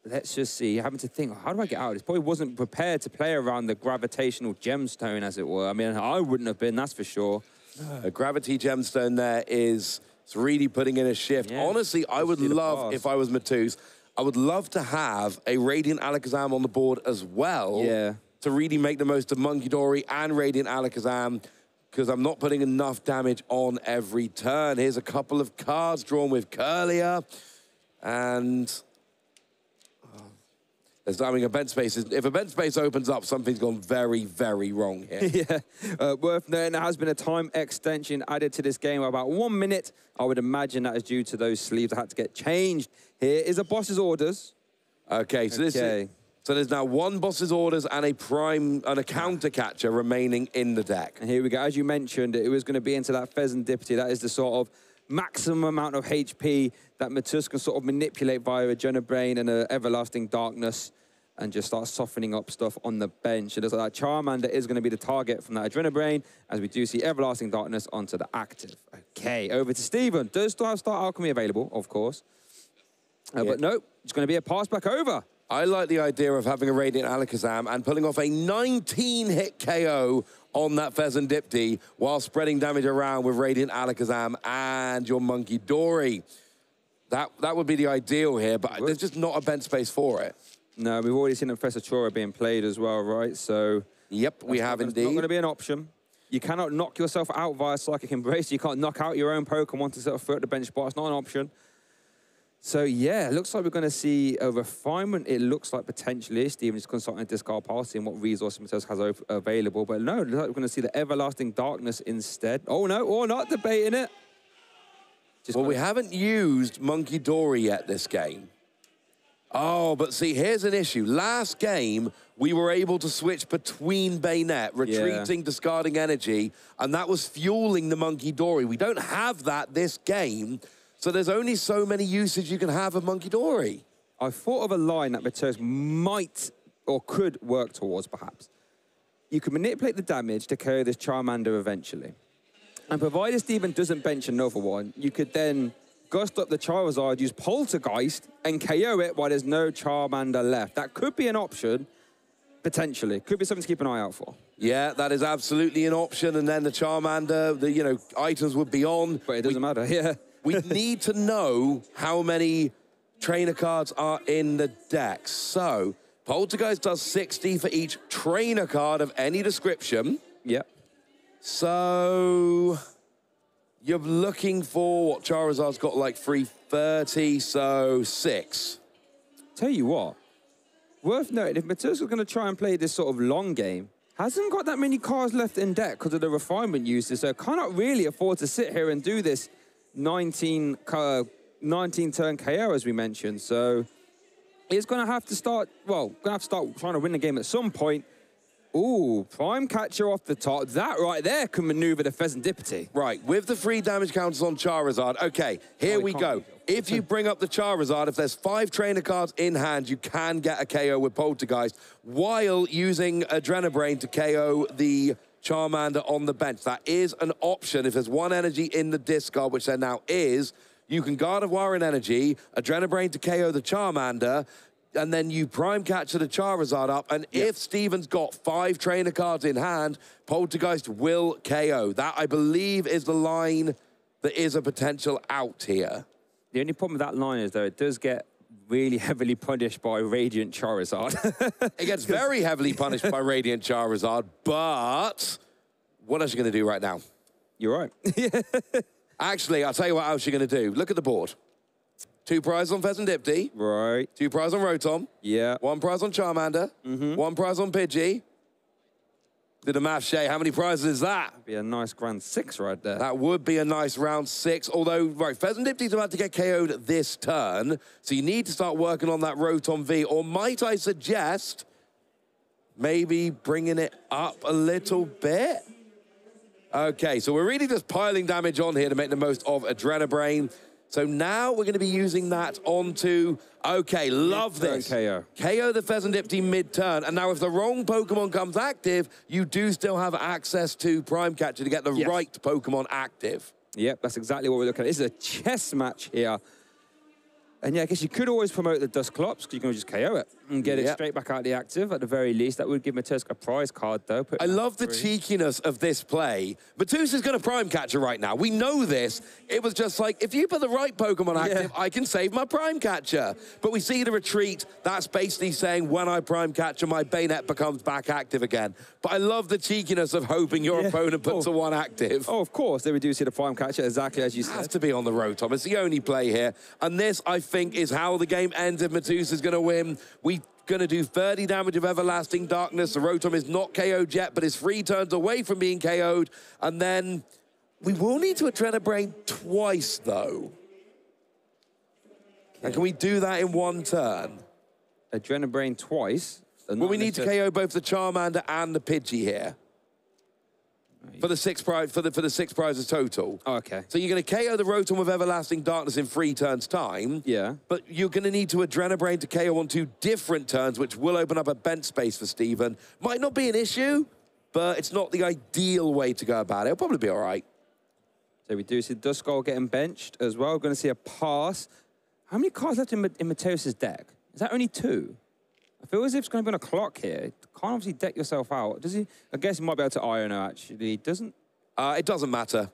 let's just see. Having to think, how do I get out of this? Probably wasn't prepared to play around the gravitational gemstone, as it were. I mean, I wouldn't have been, that's for sure. A gravity gemstone there is it's really putting in a shift. Yeah. Honestly, I would love, pass. if I was Mateusz, I would love to have a Radiant Alakazam on the board as well. Yeah. To really make the most of Munkidori and Radiant Alakazam because I'm not putting enough damage on every turn. Here's a couple of cards drawn with Kirlia. And oh, there's, I mean, a bench space if a bench space opens up, something's gone very, very wrong here. yeah, uh, worth noting there has been a time extension added to this game about one minute. I would imagine that is due to those sleeves that had to get changed. Here is a boss's orders. Okay, so this is, so there's now one boss's orders and a prime and a counter catcher remaining in the deck. And here we go. As you mentioned, it was going to be into that Fezandipiti. That is the sort of maximum amount of HP that Mateusz can sort of manipulate via a Jonah Brain and a Everlasting Darkness and just start softening up stuff on the bench. It looks like that Charmander is going to be the target from that Adrenaline as we do see Everlasting Darkness onto the active. Okay, over to Steven. Does still have Star Alchemy available, of course. Uh, Yeah. But no, it's going to be a pass back over. I like the idea of having a Radiant Alakazam and pulling off a 19 hit KO on that Fezandipiti while spreading damage around with Radiant Alakazam and your Munkidori. That, that would be the ideal here, but there's just not a bench space for it. No, we've already seen Professor Turo being played as well, right? So Yep, we have indeed. It's not going to be an option. You cannot knock yourself out via Psychic Embrace. You can't knock out your own Pokemon to sort of at the bench spot. It's not an option. So, yeah, it looks like we're going to see a refinement. It looks like potentially Steven is consulting a discard pile, and what resource Mateusz has available. But no, it looks like we're going to see the Everlasting Darkness instead. Oh, no, or not debating it. Just Well, we haven't used Monkey Dory yet this game. Oh, but see, here's an issue. Last game, we were able to switch between Banette, retreating, discarding energy, and that was fueling the Munkidori. We don't have that this game, so there's only so many usage you can have of Munkidori. I thought of a line that Mateusz might or could work towards perhaps. You can manipulate the damage to KO this Charmander eventually. And provided Steven doesn't bench another one, you could then gust up the Charizard, use Poltergeist, and KO it while there's no Charmander left. That could be an option, potentially. Could be something to keep an eye out for. Yeah, that is absolutely an option. And then the Charmander, the you know items would be on. But it doesn't we, matter. Yeah. We need to know how many trainer cards are in the deck. So Poltergeist does 60 for each trainer card of any description. Yep. So you're looking for what Charizard's got like 330, so six. Tell you what, worth noting, if Mateusz is going to try and play this sort of long game, hasn't got that many cards left in deck because of the refinement uses, so cannot really afford to sit here and do this 19, uh, 19 turn KO as we mentioned. So he's going to have to start, well, going to have to start trying to win the game at some point. Ooh, prime catcher off the top. That right there can maneuver the Fezandipiti. Right, with the free damage counters on Charizard. Okay, here oh, we go. If you bring up the Charizard, if there's five trainer cards in hand, you can get a KO with Poltergeist while using Adrenabrain to KO the Charmander on the bench. That is an option. If there's one energy in the discard, which there now is, you can Guard of Warren energy, Adrenabrain to KO the Charmander, and then you prime catcher the Charizard up. And if Steven's got five trainer cards in hand, Poltergeist will KO. That, I believe, is the line that is a potential out here. The only problem with that line is, though, it does get really heavily punished by Radiant Charizard. it gets very heavily punished by Radiant Charizard, but what else are you going to do right now? You're right. Actually, I'll tell you what else you're going to do. Look at the board. Two prizes on Fezandipiti. Right. Two prizes on Rotom. Yeah. One prize on Charmander. Mm -hmm. One prize on Pidgey. Did a math, Shay. How many prizes is that? Be a nice grand six right there. That would be a nice round six. Although, right, Fezandipiti's about to get KO'd this turn, so you need to start working on that Rotom V. Or might I suggest maybe bringing it up a little bit? Okay, so we're really just piling damage on here to make the most of Adrenabrain. So now we're going to be using that onto, okay, love this. KO. KO the Fezandipiti mid-turn. And now if the wrong Pokemon comes active, you do still have access to Prime Catcher to get the yes. right Pokemon active. Yep, that's exactly what we're looking at. This is a chess match here. And yeah, I guess you could always promote the Dusclops because you can just KO it and get it straight back out the active at the very least. That would give Mateusz a prize card though. I love the cheekiness of this play. Mateusz is going to prime catcher right now. We know this. It was just like, if you put the right Pokemon active, yeah. I can save my prime catcher. But we see the retreat. That's basically saying when I prime catcher, my Banette becomes back active again. But I love the cheekiness of hoping your yeah. opponent puts oh. a one active. Oh, of course. They reduce you to prime catcher exactly as you said. Has to be on the Rotom. It's the only play here. And this, I think, is how the game ends if Mateusz is going to win. We going to do 30 damage of Everlasting Darkness. The Rotom is not KO'd yet, but is three turns away from being KO'd. And then we will need to Adrenabrain twice, though. And can we do that in one turn? Adrenabrain twice? Well, we need to KO both the Charmander and the Pidgey here for the six prize for the for the six prizes total. Oh, okay. So you're going to KO the Rotom with Everlasting Darkness in three turns time. Yeah. But you're going to need to Adrenabrain to KO on two different turns, which will open up a bench space for Steven. Might not be an issue, but it's not the ideal way to go about it. It'll probably be all right. So we do see Duskull getting benched as well. We're going to see a pass. How many cards left in, in Mateusz's deck? Is that only two? I feel as if it's going to be on a clock here. Can't obviously deck yourself out. Does he? I guess he might be able to iron her, actually. Doesn't? Uh, it doesn't matter.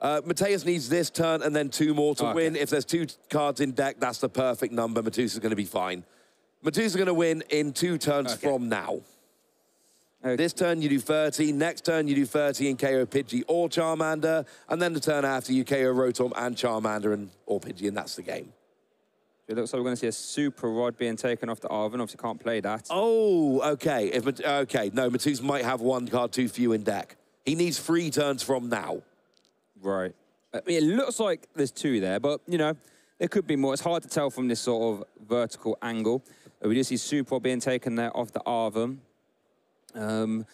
Uh, Mateusz needs this turn and then two more to okay. win. If there's two cards in deck, that's the perfect number. Mateusz is going to be fine. Mateusz is going to win in two turns okay. from now. Okay. This turn you do 30, next turn you do 30 and KO Pidgey or Charmander, and then the turn after you KO Rotom and Charmander and or Pidgey, and that's the game. It looks like we're going to see a super rod being taken off the Arven. Obviously, can't play that. Oh, okay. If okay, no, Mateusz might have one card too few in deck. He needs three turns from now. Right. I mean, it looks like there's two there, but you know, there could be more. It's hard to tell from this sort of vertical angle. We do see super being taken there off the Arven. Um,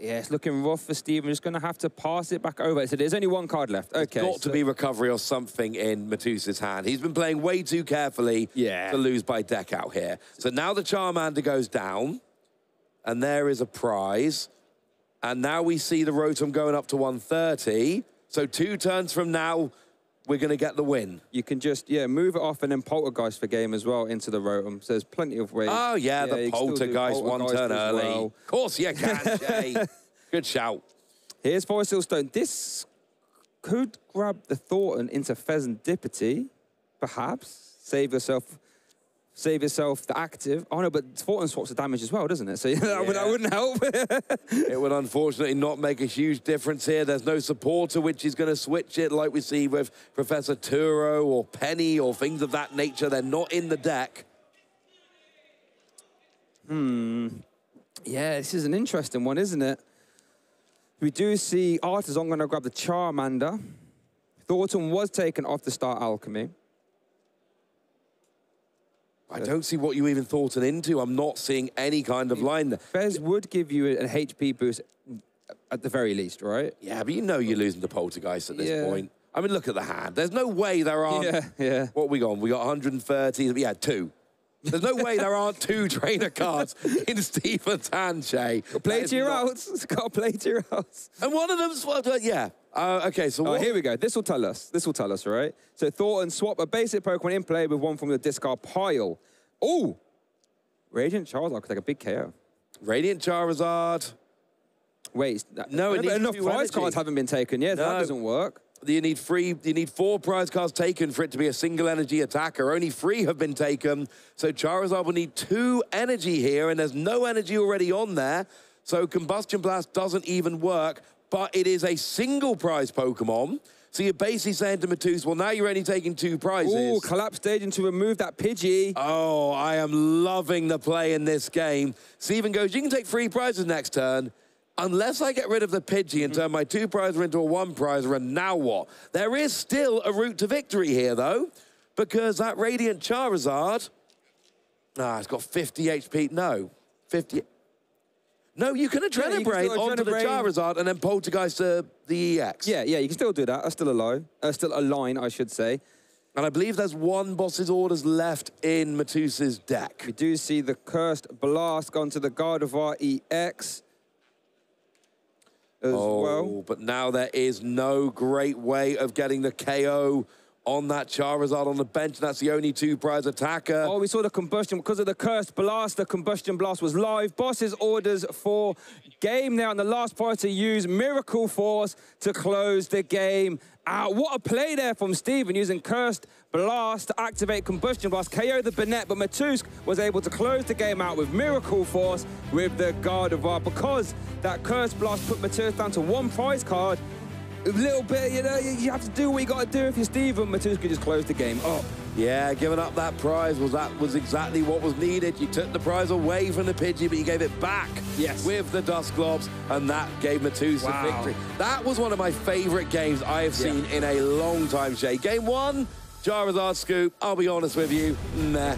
Yeah, it's looking rough for Steven. Just going to have to pass it back over. So there's only one card left. Okay. Got to be recovery or something in Mateusz's hand. He's been playing way too carefully Yeah. to lose by deck out here. So now the Charmander goes down, and there is a prize. And now we see the Rotom going up to 130. So two turns from now, we're going to get the win. You can just, yeah, move it off and then poltergeist for game as well into the Rotom. So there's plenty of ways. Oh, yeah, the can still do poltergeist, one turn early. well. Of course you can, Jay. Good shout. Here's Forest Seal Stone. This could grab the Thornton into Fezandipiti, perhaps. Save yourself. Save yourself the active. Oh no, but Thornton swaps the damage as well, doesn't it? So that, would, that wouldn't help. It would unfortunately not make a huge difference here. There's no supporter which is going to switch it like we see with Professor Turo or Penny or things of that nature. They're not in the deck. Hmm. Yeah, this is an interesting one, isn't it? We do see Artisan going to grab the Charmander. Thornton was taken off the Star Alchemy. I uh, don't see what you even thought it into. I'm not seeing any kind of line there. Fez would give you an HP boost mm, at the very least, right? Yeah, but you know you're losing to Poltergeist at this Yeah. point. I mean, look at the hand. There's no way there aren't. Yeah, yeah. What we got? We got 130. We had two. There's no way there aren't two trainer cards in Steven's hand, Shay. Play to your not- house. It's got to play to your house. And one of them's, yeah. Uh, okay, so Oh, what? here we go. This will tell us. This will tell us, all right? So Thornton swap a basic Pokemon in play with one from the discard pile. Oh! Radiant Charizard could take a big KO. Radiant Charizard. Wait, that- No, enough prize energy. cards haven't been taken yet. That doesn't work. You need three. Do You need four prize cards taken for it to be a single energy attacker. Only three have been taken, so Charizard will need two energy here, and there's no energy already on there. So Combustion Blast doesn't even work, but it is a single prize Pokemon. So you're basically saying to Mateusz, well, now you're only taking two prizes. Ooh, collapse stadium to remove that Pidgey. Oh, I am loving the play in this game. Steven goes, you can take three prizes next turn. Unless I get rid of the Pidgey and turn my two prizer into a one prizer, and now what? There is still a route to victory here, though, because that Radiant Charizard, ah, it's got 50 HP. No, 50. No, you can Yeah, Adrenabrain still onto the Charizard and then Poltergeist uh, the EX. Yeah, yeah, you can still do that. That's still a low. Uh, still a line, I should say. And I believe there's one boss's orders left in Mateusz's deck. We do see the Cursed Blast gone to the Gardevoir EX as Oh, well. but now there is no great way of getting the KO on that Charizard on the bench. And that's the only two prize attacker. Oh, we saw the combustion because of the cursed blast. The combustion blast was live. Boss's orders for game there on the last part to use Miracle Force to close the game out. What a play there from Steven using cursed blast to activate combustion blast, KO the Banette, but Mateusz was able to close the game out with Miracle Force with the Gardevoir because that cursed blast put Mateusz down to one prize card. A little bit, you know, you you have to do what you got to do if you're Steven. Mateusz could just close the game up. Yeah, giving up that prize was that was exactly what was needed. You took the prize away from the Pidgey, but you gave it back Yes. with the Dusclops, and that gave Mateusz Wow. the victory. That was one of my favorite games I have Yeah. seen in a long time, Shay. Game one, Charizard Scoop, I'll be honest with you, nah.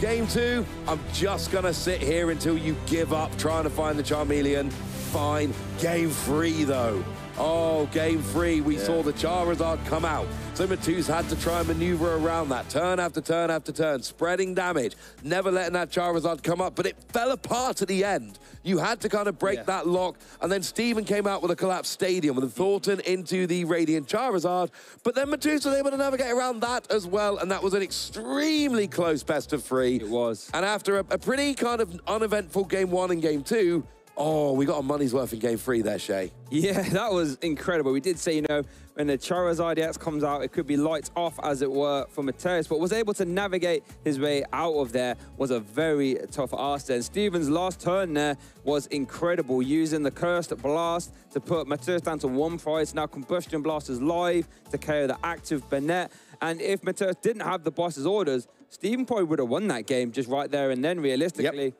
Game two, I'm just gonna sit here until you give up trying to find the Charmeleon. Fine. Game three, though. Oh, game three, we saw the Charizard come out. So Mateusz had to try and maneuver around that, turn after turn after turn, spreading damage, never letting that Charizard come up, but it fell apart at the end. You had to kind of break Yeah. that lock, and then Steven came out with a collapsed stadium with a Thornton into the Radiant Charizard, but then Mateusz was able to navigate around that as well, and that was an extremely close best of three. It was. And after a, a pretty kind of uneventful game one and game two, oh, we got our money's worth in game three there, Shay. Yeah, that was incredible. We did say, you know, when the Charizard EX comes out, it could be lights off, as it were, for Mateusz, but was able to navigate his way out of there was a very tough ask there. And Steven's last turn there was incredible, using the Cursed Blast to put Mateusz down to one price. Now Combustion Blast is live to KO the active Banette. And if Mateusz didn't have the boss's orders, Steven probably would have won that game just right there and then, realistically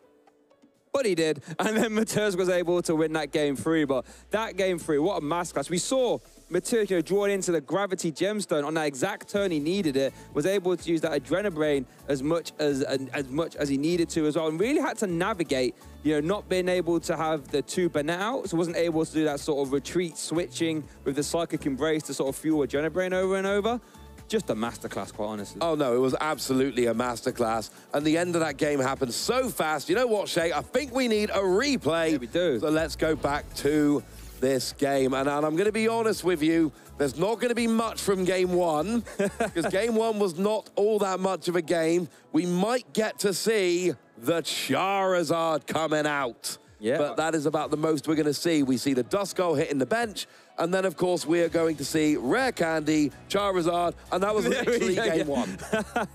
but he did. And then Mateusz was able to win that game three. But that game three, what a masterclass. We saw Mateusz, you know, drawn into the gravity gemstone on that exact turn he needed it, was able to use that adrenabrain as much as as much as he needed to as well, and really had to navigate, you know, not being able to have the two Banette out, so wasn't able to do that sort of retreat switching with the psychic embrace to sort of fuel adrenabrain over and over just a masterclass, quite honestly. Oh, no, it was absolutely a masterclass. And the end of that game happened so fast. You know what, Shay? I think we need a replay. Yeah, we do. So let's go back to this game. And, and I'm going to be honest with you, there's not going to be much from game one because game one was not all that much of a game. We might get to see the Charizard coming out. Yeah. But that is about the most we're going to see. We see the Duskull hitting the bench, and then, of course, we are going to see Rare Candy, Charizard, and that was literally yeah, game yeah. one.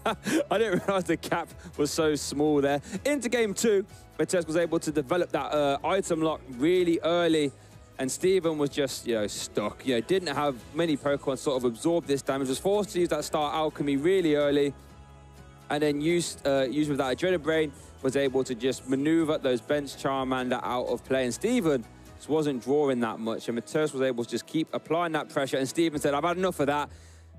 I didn't realize the cap was so small there. Into game two, Vitesse was able to develop that uh, item lock really early, and Steven was just, you know, stuck. You know, didn't have many Pokemon sort of absorb this damage, was forced to use that Star Alchemy really early, and then used, uh, used with that Adrenaline Brain, was able to just maneuver those bench Charmander out of play. And Steven just wasn't drawing that much. And Mateusz was able to just keep applying that pressure. And Steven said, I've had enough of that.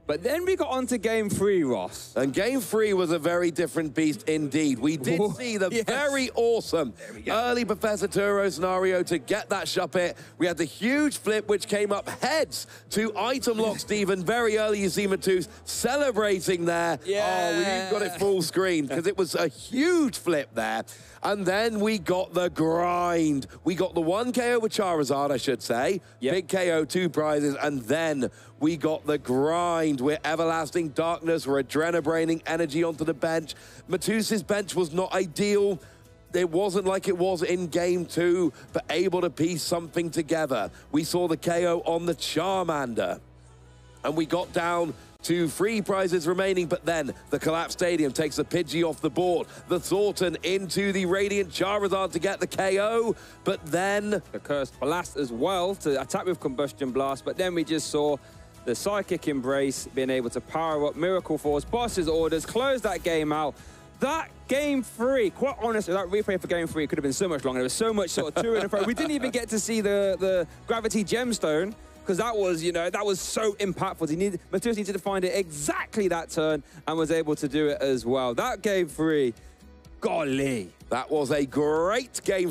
But then we got on to game three, Ross. And game three was a very different beast indeed. We did Ooh, see the yes. very awesome early Professor Turo scenario to get that Shuppet. We had the huge flip, which came up heads to item lock Steven. Very early, you see Mateusz celebrating there. Oh, we Yeah. got it full screen because it was a huge flip there. And then we got the grind. We got the one KO with Charizard, I should say. Yep. Big KO, two prizes, and then we got the grind. We're everlasting darkness. We're adrenabraining energy onto the bench. Mateusz's bench was not ideal. It wasn't like it was in game two, but able to piece something together. We saw the KO on the Charmander. And we got down to free prizes remaining, but then the Collapse Stadium takes the Pidgey off the board. The Thornton into the Radiant Charizard to get the KO, but then the cursed blast as well to attack with combustion blast but then we just saw the psychic embrace being able to power up miracle force. Boss's orders close that game out. That game three quite honestly that replay for game three could have been so much longer. There was so much sort of to and fro. We didn't even get to see the the gravity gemstone because that was, you know, that was so impactful. He needed, Mateusz needed to find it exactly that turn and was able to do it as well. That game three, golly. that was a great game